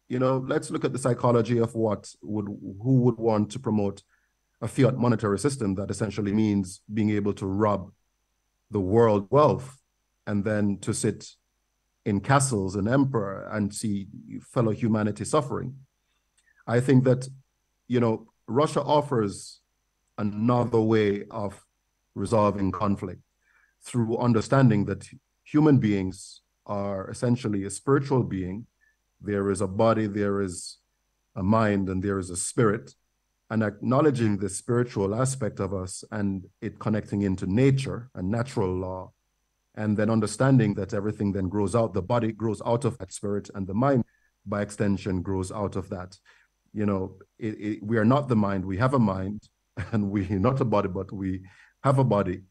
You know, let's look at the psychology of what would who would want to promote a fiat monetary system that essentially means being able to rob the world wealth and then to sit in castles and emperor and see fellow humanity suffering. I think that, you know, Russia offers another way of resolving conflict through understanding that human beings are essentially a spiritual being. There is a body, there is a mind, and there is a spirit and acknowledging the spiritual aspect of us and it connecting into nature and natural law and then understanding that everything then grows out the body grows out of that spirit and the mind by extension grows out of that. You know it, it, we are not the mind we have a mind and we not a body but we have a body.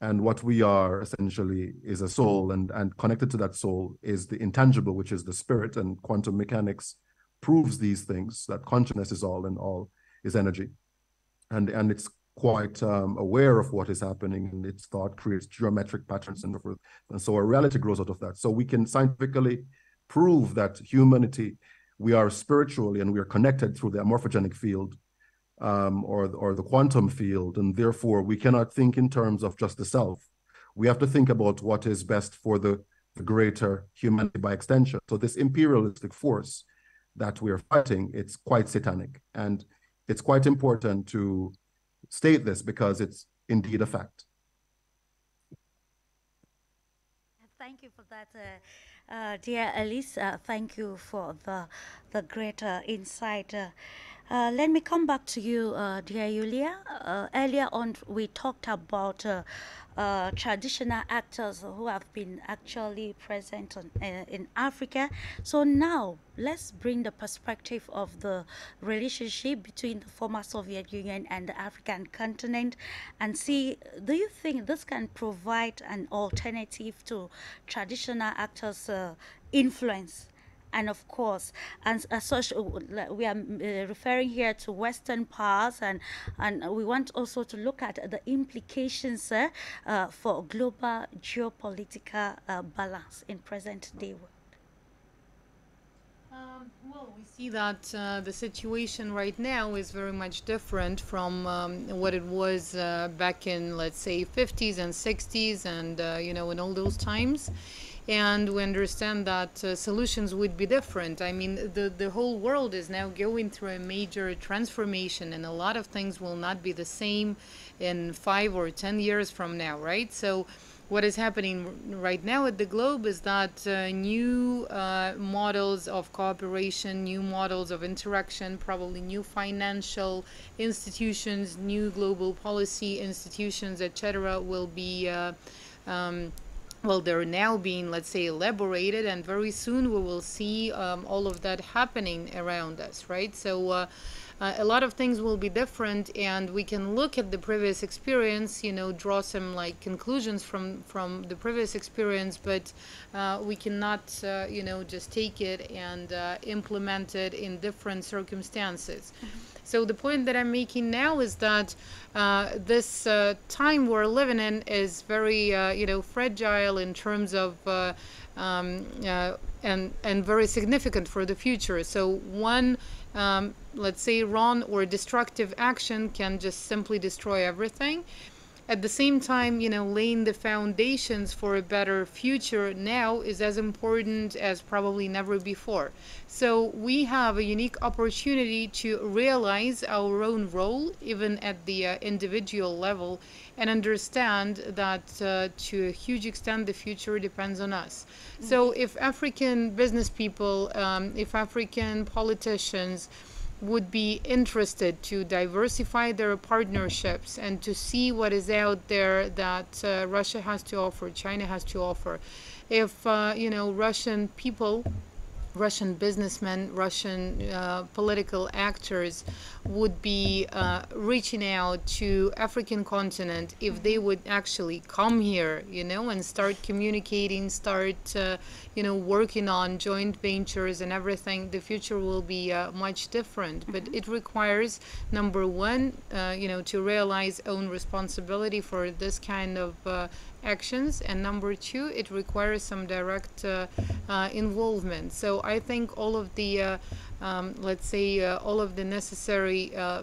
And what we are essentially is a soul and and connected to that soul is the intangible which is the spirit and quantum mechanics proves these things that consciousness is all in all is energy. And, and it's quite um, aware of what is happening and its thought creates geometric patterns and so forth. And so a reality grows out of that. So we can scientifically prove that humanity, we are spiritually and we are connected through the morphogenic field um, or, or the quantum field. And therefore we cannot think in terms of just the self. We have to think about what is best for the, the greater humanity by extension. So this imperialistic force that we are fighting, it's quite satanic. And it's quite important to state this because it's indeed a fact. Thank you for that, uh, uh, dear Alice. Uh, thank you for the the greater insight. Uh, Uh, let me come back to you, uh, dear Yulia. Uh, earlier on, we talked about uh, uh, traditional actors who have been actually present on, uh, in Africa. So now, let's bring the perspective of the relationship between the former Soviet Union and the African continent and see, do you think this can provide an alternative to traditional actors' influence and of course, and as such, uh, we are uh, referring here to Western powers, and and we want also to look at the implications uh, uh, for global geopolitical uh, balance in present day world. Um, well, we see that uh, the situation right now is very much different from um, what it was back in, let's say, 50s and 60s, and you know, in all those times and we understand that uh, solutions would be different. I mean, the, the whole world is now going through a major transformation, and a lot of things will not be the same in five or ten years from now, right? So, what is happening right now at the globe is that uh, new uh, models of cooperation, new models of interaction, probably new financial institutions, new global policy institutions, etc., will be. Uh, um, well, they're now being, let's say, elaborated, and very soon we will see um, all of that happening around us, right? So, uh, uh, a lot of things will be different, and we can look at the previous experience, you know, draw some like conclusions from from the previous experience, but uh, we cannot, uh, you know, just take it and uh, implement it in different circumstances. Mm -hmm. So the point that I'm making now is that uh, this uh, time we're living in is very, uh, you know, fragile in terms of uh, um, uh, and and very significant for the future. So one, um, let's say, wrong or destructive action can just simply destroy everything at the same time, you know, laying the foundations for a better future now is as important as probably never before. So we have a unique opportunity to realize our own role, even at the uh, individual level, and understand that uh, to a huge extent the future depends on us. Mm-hmm. So if African business people, um, if African politicians, would be interested to diversify their partnerships and to see what is out there that uh, Russia has to offer, China has to offer. If uh, you know Russian people Russian businessmen, Russian uh, political actors would be uh, reaching out to African continent if they would actually come here, you know, and start communicating, start, uh, you know, working on joint ventures and everything, the future will be uh, much different. But it requires, number one, uh, you know, to realize own responsibility for this kind of uh, actions and number two it requires some direct uh, uh, involvement. So I think all of the uh, um, let's say uh, all of the necessary uh,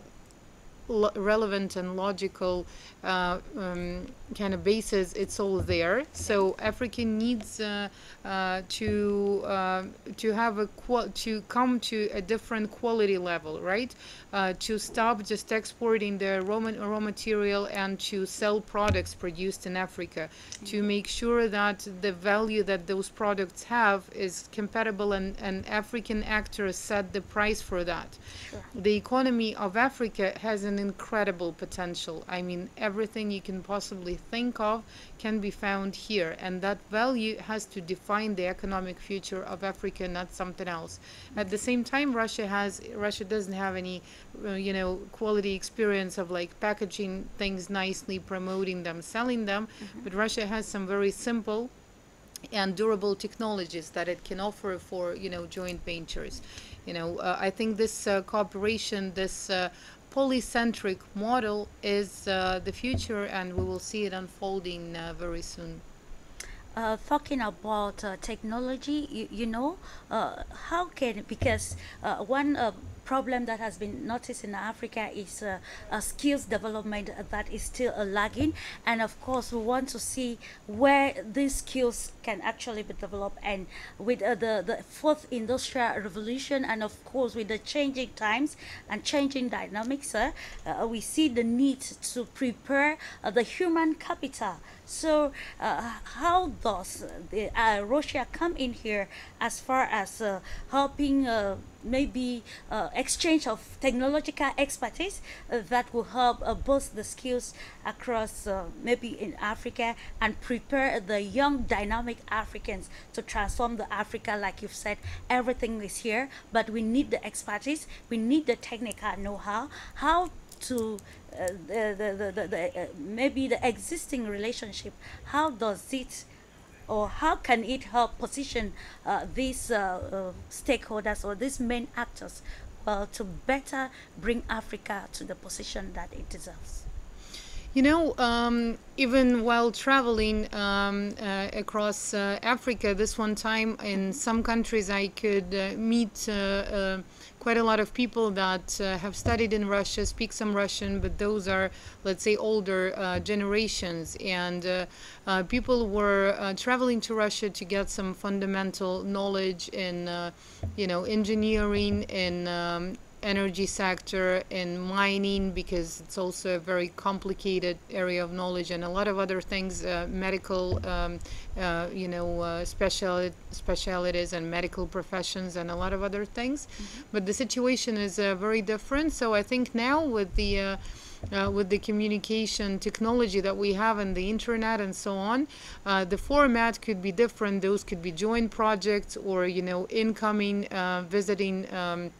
relevant and logical uh, um, kind of basis, it's all there. So Africa needs uh, uh, to uh, to have a to come to a different quality level, right? Uh, to stop just exporting the raw, raw material and to sell products produced in Africa. To make sure that the value that those products have is compatible and, and African actors set the price for that. Sure. The economy of Africa has an incredible potential. I mean, everything you can possibly think of can be found here and that value has to define the economic future of Africa not something else. At the same time Russia has Russia doesn't have any uh, you know quality experience of like packaging things nicely promoting them selling them. Mm -hmm. but Russia has some very simple and durable technologies that it can offer for you know joint ventures. You know uh, I think this uh, cooperation this uh, polycentric model is uh, the future and we will see it unfolding uh, very soon. Uh, talking about uh, technology, you, you know, uh, how can, because uh, one problem that has been noticed in Africa is uh, skills development that is still lagging. And of course, we want to see where these skills can actually be developed. And with uh, the, the fourth industrial revolution, and of course, with the changing times and changing dynamics, uh, uh, we see the need to prepare the human capital so uh, how does the, uh, Russia come in here as far as uh, helping maybe uh, exchange of technological expertise that will help uh, boost the skills across maybe in Africa and prepare the young dynamic Africans to transform the Africa? Like you've said everything is here but we need the expertise we need the technical know-how. How to the, the, the, the, uh, maybe the existing relationship how does it or how can it help position uh, these uh, uh, stakeholders or these main actors uh, to better bring Africa to the position that it deserves? You know, um, even while traveling um, uh, across uh, Africa, this one time in some countries I could uh, meet quite a lot of people that uh, have studied in Russia, speak some Russian, but those are, let's say, older uh, generations. And uh, uh, people were traveling to Russia to get some fundamental knowledge in, you know, engineering, in um, energy sector and mining because it's also a very complicated area of knowledge and a lot of other things uh, medical um, uh, you know uh, special specialities and medical professions and a lot of other things mm-hmm. but the situation is uh, very different so I think now with the uh, uh, with the communication technology that we have and the internet and so on, uh, the format could be different. Those could be joint projects or you know incoming uh, visiting um,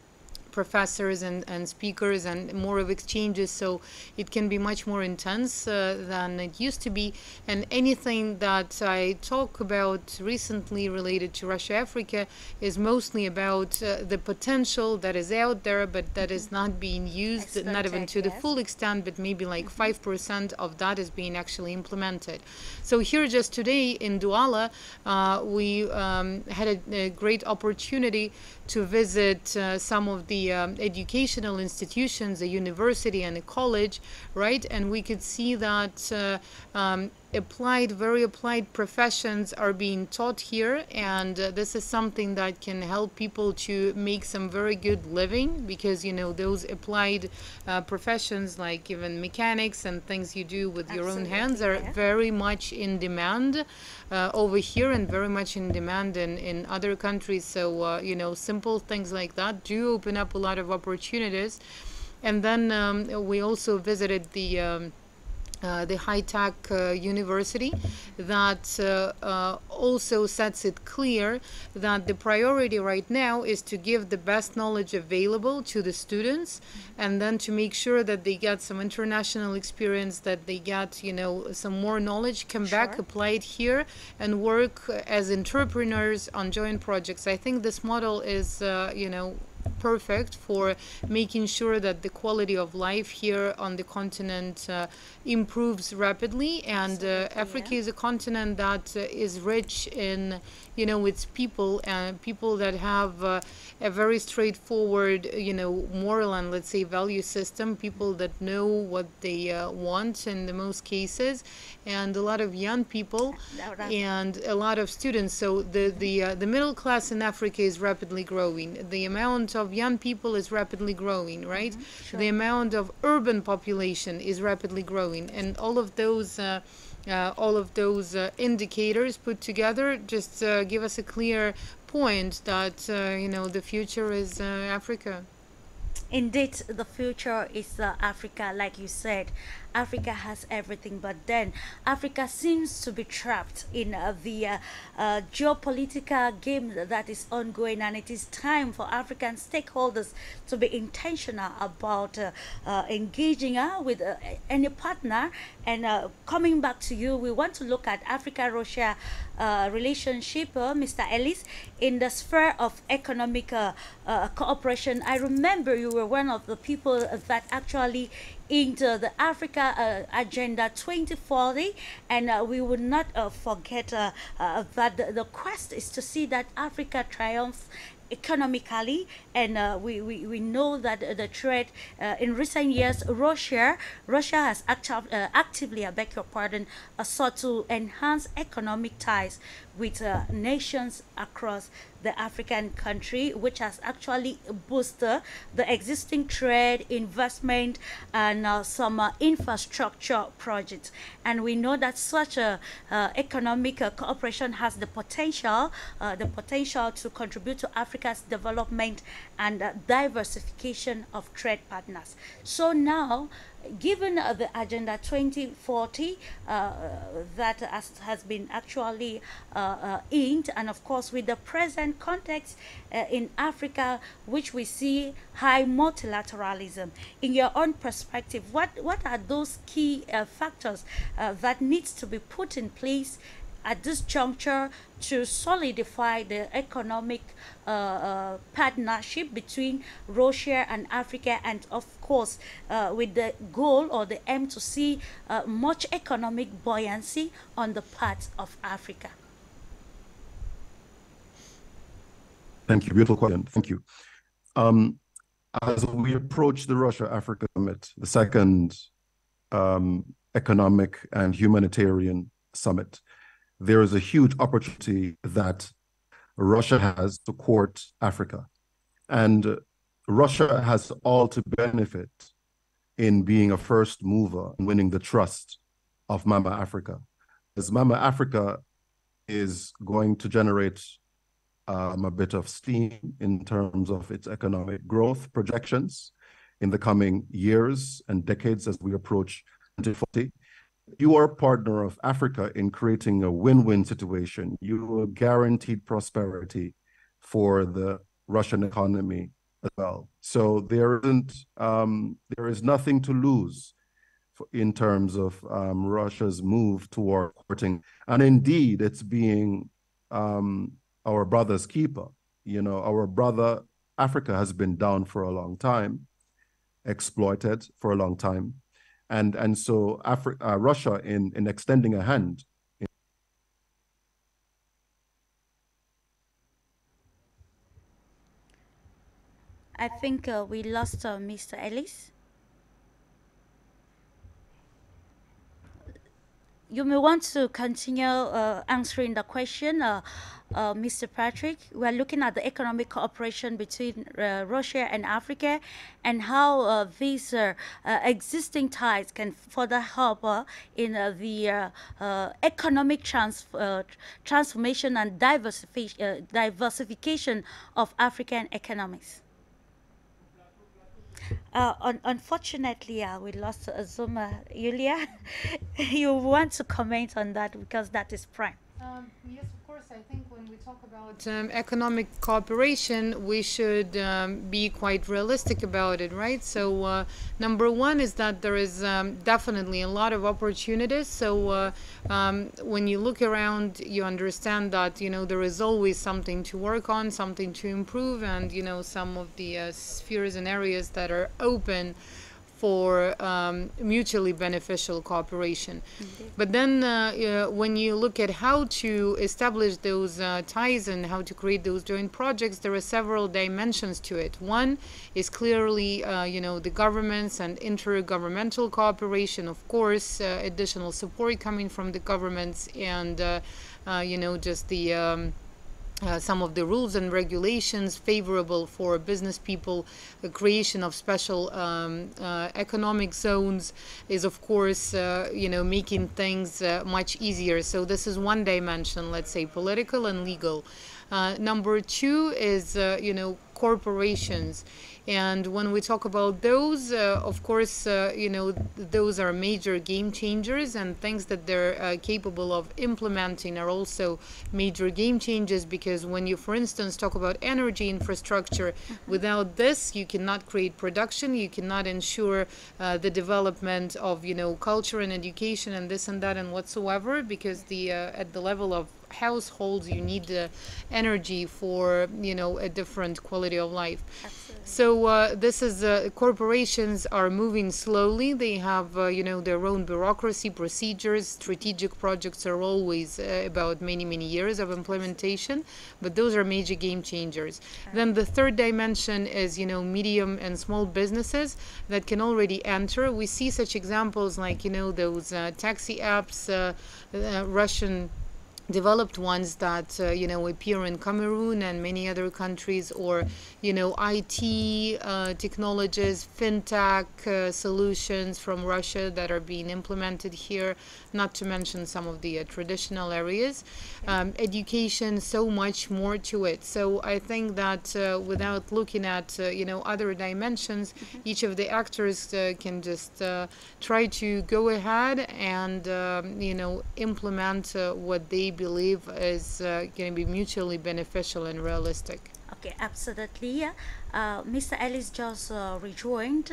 professors and, and speakers and more of exchanges so it can be much more intense uh, than it used to be. And anything that I talk about recently related to Russia Africa is mostly about uh, the potential that is out there but that is not being used not even to the full extent but maybe like 5% mm-hmm. of that is being actually implemented. So here just today in Douala uh, we um, had a, a great opportunity to visit uh, some of the um, educational institutions, a university and a college, right? And we could see that uh, um, applied, very applied professions are being taught here, and uh, this is something that can help people to make some very good living because you know those applied uh, professions like even mechanics and things you do with Absolutely, your own hands are yeah. very much in demand uh, over here and very much in demand in, in other countries. So uh, you know simple things like that do open up a lot of opportunities. And then um, we also visited the um, uh, the high tech uh, university that uh, uh, also sets it clear that the priority right now is to give the best knowledge available to the students and then to make sure that they get some international experience that they get you know some more knowledge come sure. back apply it here and work as entrepreneurs on joint projects i think this model is uh, you know perfect for making sure that the quality of life here on the continent uh, improves rapidly. And uh, Africa is a continent that uh, is rich in, you know, its people and people that have uh, a very straightforward, you know, moral and let's say value system. People that know what they uh, want in the most cases, and a lot of young people and a lot of students. So the the uh, the middle class in Africa is rapidly growing. The amount of young people is rapidly growing, right? Mm -hmm. sure. The amount of urban population is rapidly growing, and all of those. Uh, all of those uh, indicators put together just uh, give us a clear point that you know the future is Africa. Indeed, the future is Africa, like you said. Africa has everything, but then Africa seems to be trapped in uh, the uh, uh, geopolitical game that is ongoing, and it is time for African stakeholders to be intentional about uh, uh, engaging uh, with any partner. And coming back to you, we want to look at Africa-Russia relationship, Mr. Ellis, in the sphere of economic cooperation. I remember you were one of the people that actually into the Africa uh, Agenda 2040 and uh, we will not uh, forget that the, the, quest is to see that Africa triumphs economically and uh, we, we, we know that the trade uh, in recent years Russia Russia has active, uh, actively I beg your pardon sought to enhance economic ties with uh, nations across the African country which has actually boosted the existing trade investment and uh, some uh, infrastructure projects and we know that such a uh, economic cooperation has the potential the potential to contribute to Africa's development and uh, diversification of trade partners. So now, given uh, the Agenda 2040 uh, that has, has, been actually uh, uh, inked, and of course with the present context uh, in Africa, which we see high multilateralism, in your own perspective, what, what are those key factors that needs to be put in place at this juncture to solidify the economic uh, uh, partnership between Russia and Africa, and of course, uh, with the goal or the aim to see uh, much economic buoyancy on the part of Africa. Thank you. Beautiful question. Thank you. Um, as we approach the Russia Africa Summit, the second um, economic and humanitarian summit, there is a huge opportunity that Russia has to court Africa. And Russia has all to benefit in being a first mover and winning the trust of Mama Africa. As Mama Africa is going to generate um, a bit of steam in terms of its economic growth projections in the coming years and decades as we approach 2040 you are a partner of Africa in creating a win-win situation. You are guaranteed prosperity for the Russian economy as well. So there isn't um, there is nothing to lose in terms of um, Russia's move toward courting, and indeed, it's being um, our brother's keeper. You know, our brother Africa has been down for a long time, exploited for a long time and and so Afri- uh, Russia in in extending a hand. I think uh, we lost uh, Mr. Ellis. You may want to continue uh, answering the question. Uh, uh, Mr. Patrick, we're looking at the economic cooperation between uh, Russia and Africa and how uh, these uh, existing ties can further help in the economic trans transformation and diversification, diversification of African economies. Un unfortunately, we lost Zuma. Yulia, you want to comment on that because that is prime. Um, yes, course. I think when we talk about um, economic cooperation, we should um, be quite realistic about it, right? So, uh, number one is that there is um, definitely a lot of opportunities. So, uh, um, when you look around, you understand that you know there is always something to work on, something to improve, and you know some of the uh, spheres and areas that are open for um, mutually beneficial cooperation. Indeed. But then, uh, uh, when you look at how to establish those uh, ties and how to create those joint projects, there are several dimensions to it. One is clearly, uh, you know, the governments and intergovernmental cooperation, of course, uh, additional support coming from the governments, and uh, you know, just the um, uh, some of the rules and regulations favorable for business people, the creation of special um, uh, economic zones is, of course, uh, you know, making things uh, much easier. So this is one dimension, let's say, political and legal. Uh, number two is, you know, corporations and when we talk about those, uh, of course, uh, you know, those are major game changers and things that they're uh, capable of implementing are also major game changers because when you, for instance, talk about energy infrastructure, mm-hmm. without this, you cannot create production, you cannot ensure uh, the development of, you know, culture and education and this and that and whatsoever because the uh, at the level of households you need uh, energy for you know a different quality of life so uh, this is uh, corporations are moving slowly. They have uh, you know their own bureaucracy procedures. Strategic projects are always uh, about many many years of implementation, but those are major game changers. Then the third dimension is you know medium and small businesses that can already enter. We see such examples like you know those uh, taxi apps, uh, Russian developed ones that uh, you know appear in Cameroon and many other countries, or you know IT uh, technologies, fintech uh, solutions from Russia that are being implemented here. Not to mention some of the uh, traditional areas, um, education, so much more to it. So I think that uh, without looking at uh, you know other dimensions, each of the actors can just try to go ahead and um, you know implement what they believe is uh, going to be mutually beneficial and realistic. Okay, absolutely. Uh, Mr. Ellis just uh, rejoined.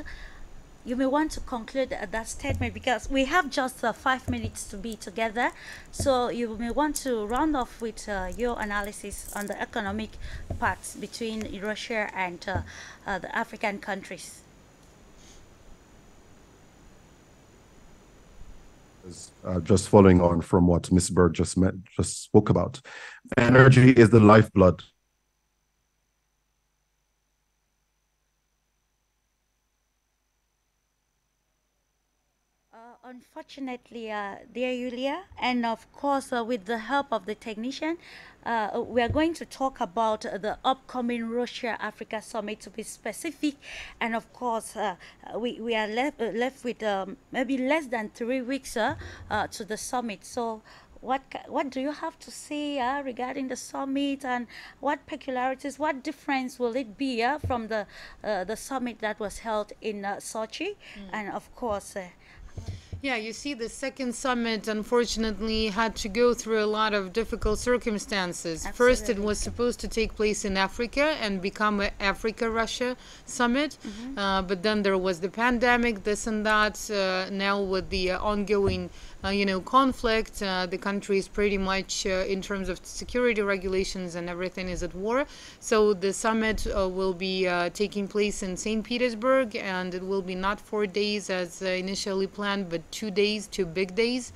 You may want to conclude that statement because we have just uh, five minutes to be together. So you may want to round off with uh, your analysis on the economic parts between Russia and uh, the African countries. Uh, just following on from what Ms. Bird just met, just spoke about. Energy is the lifeblood unfortunately, uh, dear Yulia, and of course, uh, with the help of the technician, uh, we are going to talk about the upcoming Russia Africa Summit to be specific. And of course, uh, we, we are left, uh, left with um, maybe less than three weeks uh, to the summit. So, what what do you have to say uh, regarding the summit and what peculiarities, what difference will it be uh, from the uh, the summit that was held in Sochi, mm. and of course yeah, you see, the second summit unfortunately had to go through a lot of difficult circumstances. Absolutely. First, it was supposed to take place in Africa and become an Africa Russia summit, mm-hmm. uh, but then there was the pandemic, this and that. Uh, now, with the uh, ongoing you know, conflict. Uh, the country is pretty much, uh, in terms of security regulations and everything, is at war. So the summit will be taking place in St. Petersburg, and it will be not four days as initially planned, but two days, two big days.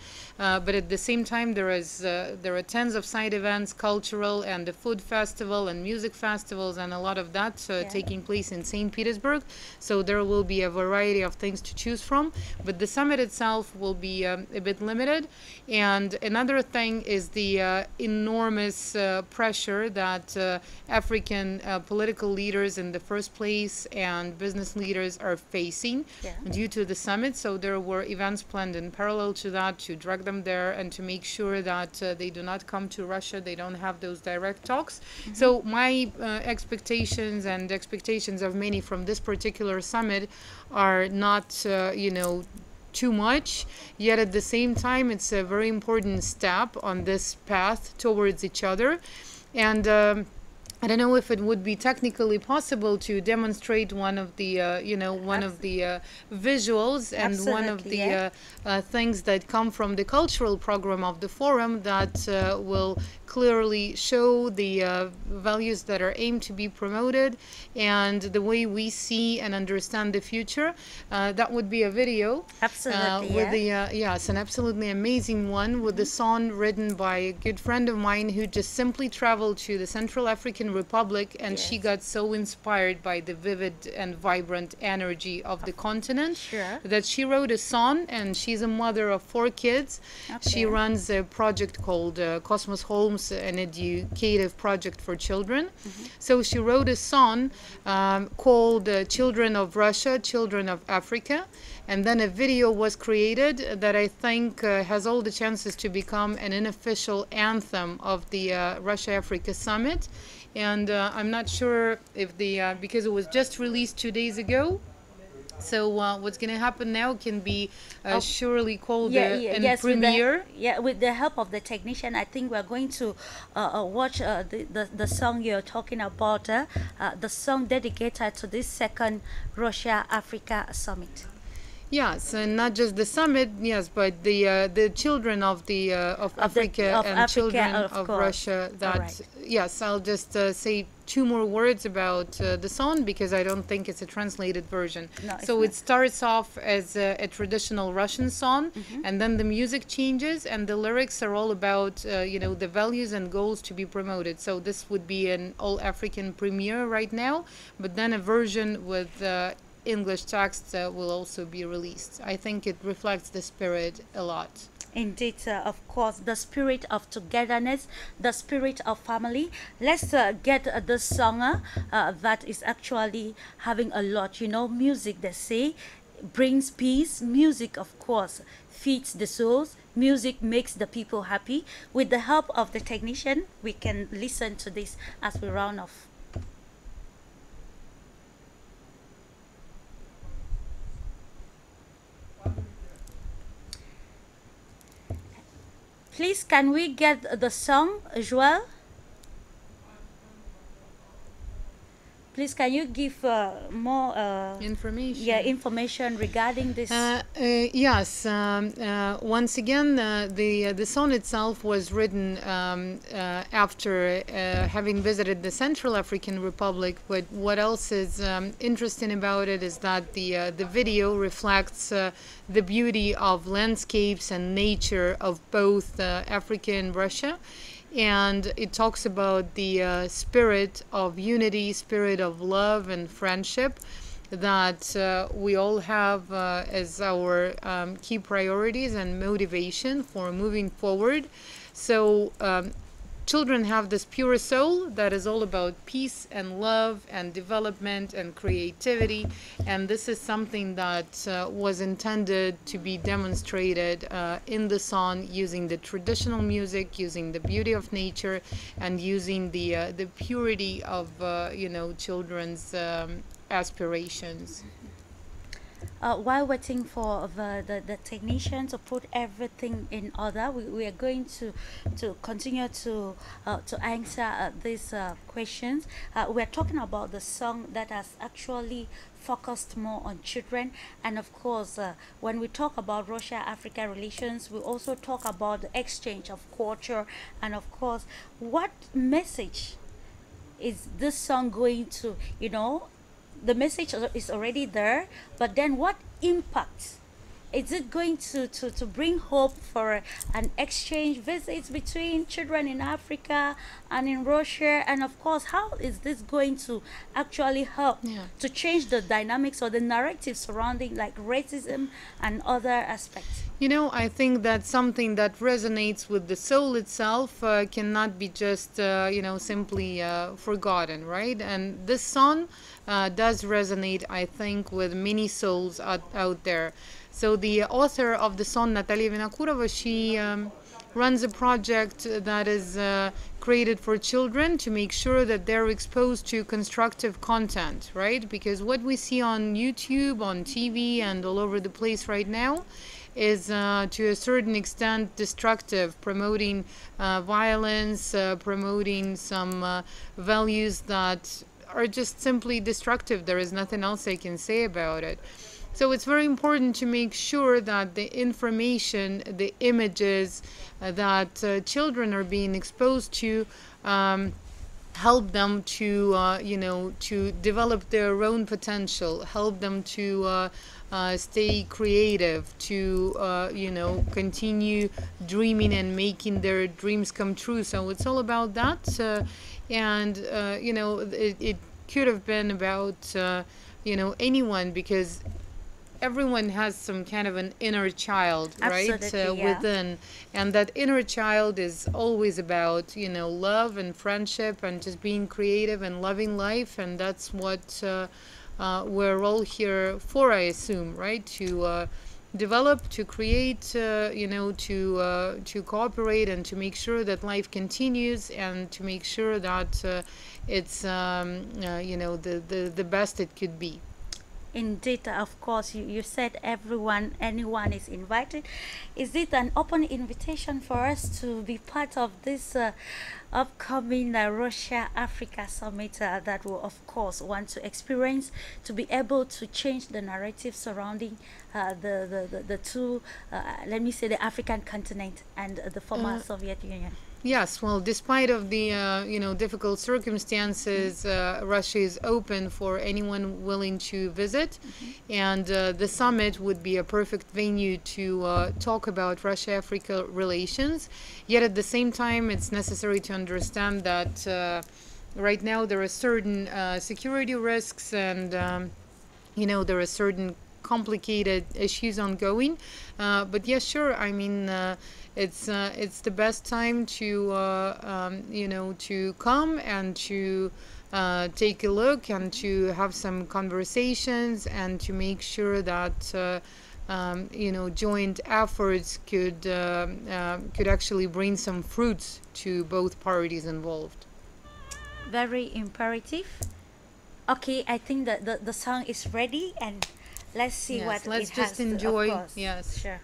But at the same time, there is there are tens of side events, cultural and the food festival and music festivals, and a lot of that yeah. taking place in St. Petersburg. So there will be a variety of things to choose from. But the summit itself will be um, a bit limited. And another thing is the uh, enormous uh, pressure that uh, African uh, political leaders in the first place and business leaders are facing yeah. due to the summit. So there were events planned in parallel to that to drag them there and to make sure that uh, they do not come to Russia. They don't have those direct talks. Mm-hmm. So my uh, expectations and expectations of many from this particular summit are not, you know, too much, yet at the same time, it's a very important step on this path towards each other. And um, I don't know if it would be technically possible to demonstrate one of the, uh, you know, one of the uh, visuals and Absolutely, one of the yeah. uh, uh things that come from the cultural program of the forum that uh, will clearly show the uh, values that are aimed to be promoted and the way we see and understand the future. Uh, that would be a video. Absolutely. Uh, with yeah. the uh, yeah, it's an absolutely amazing one with the song written by a good friend of mine who just simply traveled to the Central African Republic and yes. she got so inspired by the vivid and vibrant energy of the continent sure. that she wrote a song and she's a mother of four kids. Okay. She runs a project called uh, Cosmos Homes an educative project for children. Mm-hmm. So she wrote a song um, called uh, Children of Russia, Children of Africa. And then a video was created that I think uh, has all the chances to become an unofficial anthem of the uh, Russia Africa Summit. And uh, I'm not sure if the, uh, because it was just released two days ago, so uh, what's going to happen now can be uh, oh, surely called yeah, yeah, an yes, premiere. With the, yeah, with the help of the technician, I think we're going to uh, uh watch uh, the, the, the song you're talking about, uh, the song dedicated to this second Russia Africa summit. Yes, and not just the summit, yes, but the uh, the children of the uh, of, of, Africa the, of and Africa, children of, of Russia. That right. yes, I'll just uh, say two more words about uh, the song because I don't think it's a translated version. No, so not. it starts off as a, a traditional Russian song, mm-hmm. and then the music changes, and the lyrics are all about uh, you know the values and goals to be promoted. So this would be an all African premiere right now, but then a version with uh, English text uh, will also be released. I think it reflects the spirit a lot. Indeed, uh, of course, the spirit of togetherness, the spirit of family. Let's uh, get uh, the songer uh, that is actually having a lot, you know, music, they say, brings peace. Music, of course, feeds the souls. Music makes the people happy. With the help of the technician, we can listen to this as we round off. Please, can we get the song, Joel? Please, can you give uh, more uh, Information. yeah, information regarding this? Uh, uh, yes. Um, uh, once again, uh, the uh, the song itself was written um, uh, after uh, having visited the Central African Republic. But what else is um, interesting about it is that the uh, the video reflects uh, the beauty of landscapes and nature of both uh, Africa and Russia and it talks about the uh, spirit of unity, spirit of love and friendship that uh, we all have uh, as our um, key priorities and motivation for moving forward. So, um, children have this pure soul that is all about peace and love and development and creativity. And this is something that uh, was intended to be demonstrated uh, in the song using the traditional music, using the beauty of nature, and using the, uh, the purity of, uh, you know, children's um, aspirations. Uh, while waiting for the, the, the technician to put everything in order, we, we are going to to continue to uh, to answer uh, these uh, questions. Uh, we are talking about the song that has actually focused more on children, and of course, uh, when we talk about Russia-Africa relations, we also talk about the exchange of culture, and of course, what message is this song going to you know the message is already there but then what impact is it going to, to, to bring hope for an exchange visits between children in Africa and in Russia? And of course, how is this going to actually help Yeah. to change the dynamics or the narrative surrounding like racism and other aspects? You know, I think that something that resonates with the soul itself uh, cannot be just, uh, you know, simply uh, forgotten, right? And this song uh, does resonate, I think, with many souls out, out there. So the author of the song, Natalia Vinokurova, she um, runs a project that is uh, created for children to make sure that they're exposed to constructive content, right? Because what we see on YouTube, on TV, and all over the place right now is uh, to a certain extent destructive, promoting uh, violence, uh, promoting some uh, values that are just simply destructive. There is nothing else I can say about it. So it's very important to make sure that the information, the images uh, that uh, children are being exposed to, um, help them to uh, you know to develop their own potential help them to uh, uh, stay creative to you know continue dreaming and making their dreams come true so it's all about that and uh, you know it, it could have been about uh, you know anyone because everyone has some kind of an inner child right Absolutely, yeah. within and that inner child is always about you know love and friendship and just being creative and loving life and that's what uh, uh, we're all here for i assume right to uh, develop to create uh, you know to uh, to cooperate and to make sure that life continues and to make sure that uh, it's um, uh, you know the, the the best it could be Indeed, of course, you, you said everyone, anyone is invited. Is it an open invitation for us to be part of this uh, upcoming uh, Russia Africa summit uh, that will, of course, want to experience to be able to change the narrative surrounding uh, the, the, the, the two, uh, let me say, the African continent and uh, the former Soviet Union? Yes, well, despite of the uh, you know difficult circumstances, uh, Russia is open for anyone willing to visit, and uh, the summit would be a perfect venue to uh, talk about Russia-Africa relations. Yet at the same time, it's necessary to understand that uh, right now there are certain uh, security risks, and um, you know there are certain complicated issues ongoing. Uh, but yeah, sure. I mean, uh, it's uh, it's the best time to um, you know to come and to uh, take a look and to have some conversations and to make sure that. Uh, um, you know, joint efforts could uh, could actually bring some fruits to both parties involved. Very imperative. Okay, I think that the, the song is ready and let's see Yes, what let's it just has to- of enjoy, yes. Sure.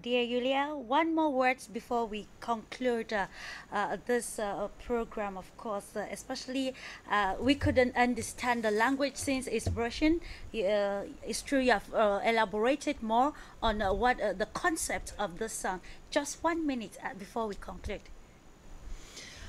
Dear Yulia. One more words before we conclude uh, uh, this uh, program. Of course, uh, especially uh, we couldn't understand the language since it's Russian. Uh, it's true you have elaborated more on what the concept of the song. Just one minute before we conclude.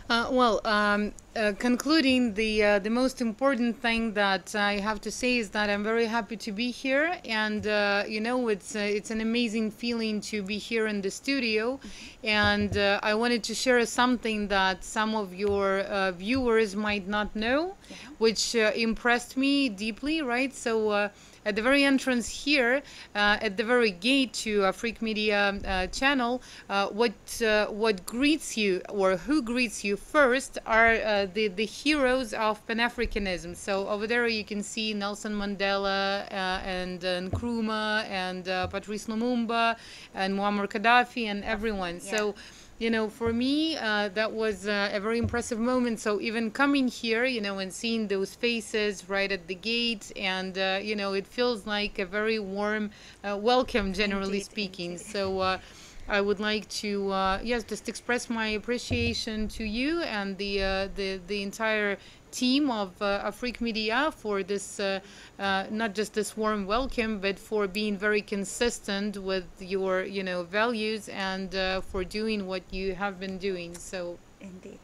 Uh, well, um, uh, concluding, the uh, the most important thing that I have to say is that I'm very happy to be here, and uh, you know it's uh, it's an amazing feeling to be here in the studio, and uh, I wanted to share something that some of your uh, viewers might not know, which uh, impressed me deeply. Right, so. Uh, at the very entrance here, uh, at the very gate to Afrique Media uh, channel, uh, what uh, what greets you or who greets you first are uh, the the heroes of Pan Africanism. So over there you can see Nelson Mandela uh, and uh, Nkrumah and uh, Patrice Lumumba and Muammar Gaddafi and everyone. So you know, for me, uh, that was uh, a very impressive moment. So even coming here, you know, and seeing those faces right at the gate, and uh, you know, it feels like a very warm uh, welcome, generally Indeed, speaking. indeed. So. Uh, I would like to, uh, yes, just express my appreciation to you and the uh, the the entire team of uh, Afrique Media for this, uh, uh, not just this warm welcome, but for being very consistent with your, you know, values and uh, for doing what you have been doing. So, Indeed.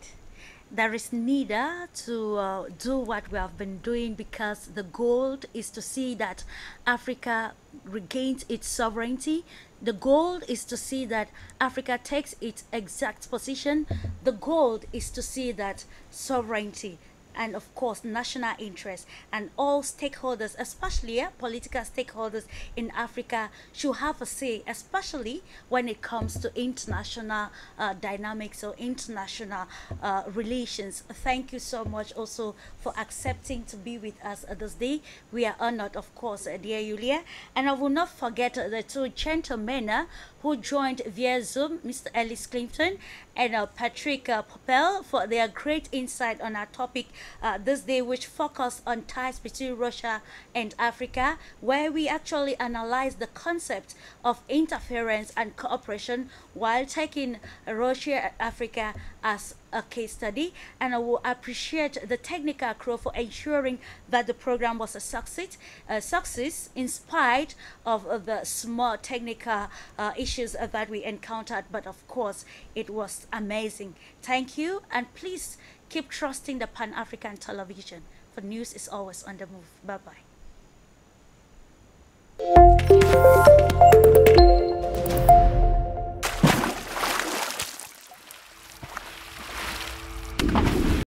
There is need to uh, do what we have been doing because the goal is to see that Africa regains its sovereignty. The goal is to see that Africa takes its exact position. The goal is to see that sovereignty and of course national interest. And all stakeholders especially uh, political stakeholders in africa should have a say especially when it comes to international uh, dynamics or international uh, relations. Thank you so much also for accepting to be with us this day. We are honored of course uh, dear julia and i will not forget the two gentlemen uh, who joined via Zoom, Mr. Ellis Clinton and uh, Patrick uh, Poppel for their great insight on our topic uh, this day, which focused on ties between Russia and Africa, where we actually analyze the concept of interference and cooperation while taking Russia and Africa as a case study and I will appreciate the technical crew for ensuring that the program was a success, a success in spite of the small technical uh, issues that we encountered. But of course it was amazing. Thank you and please keep trusting the Pan-African television for news is always on the move. Bye bye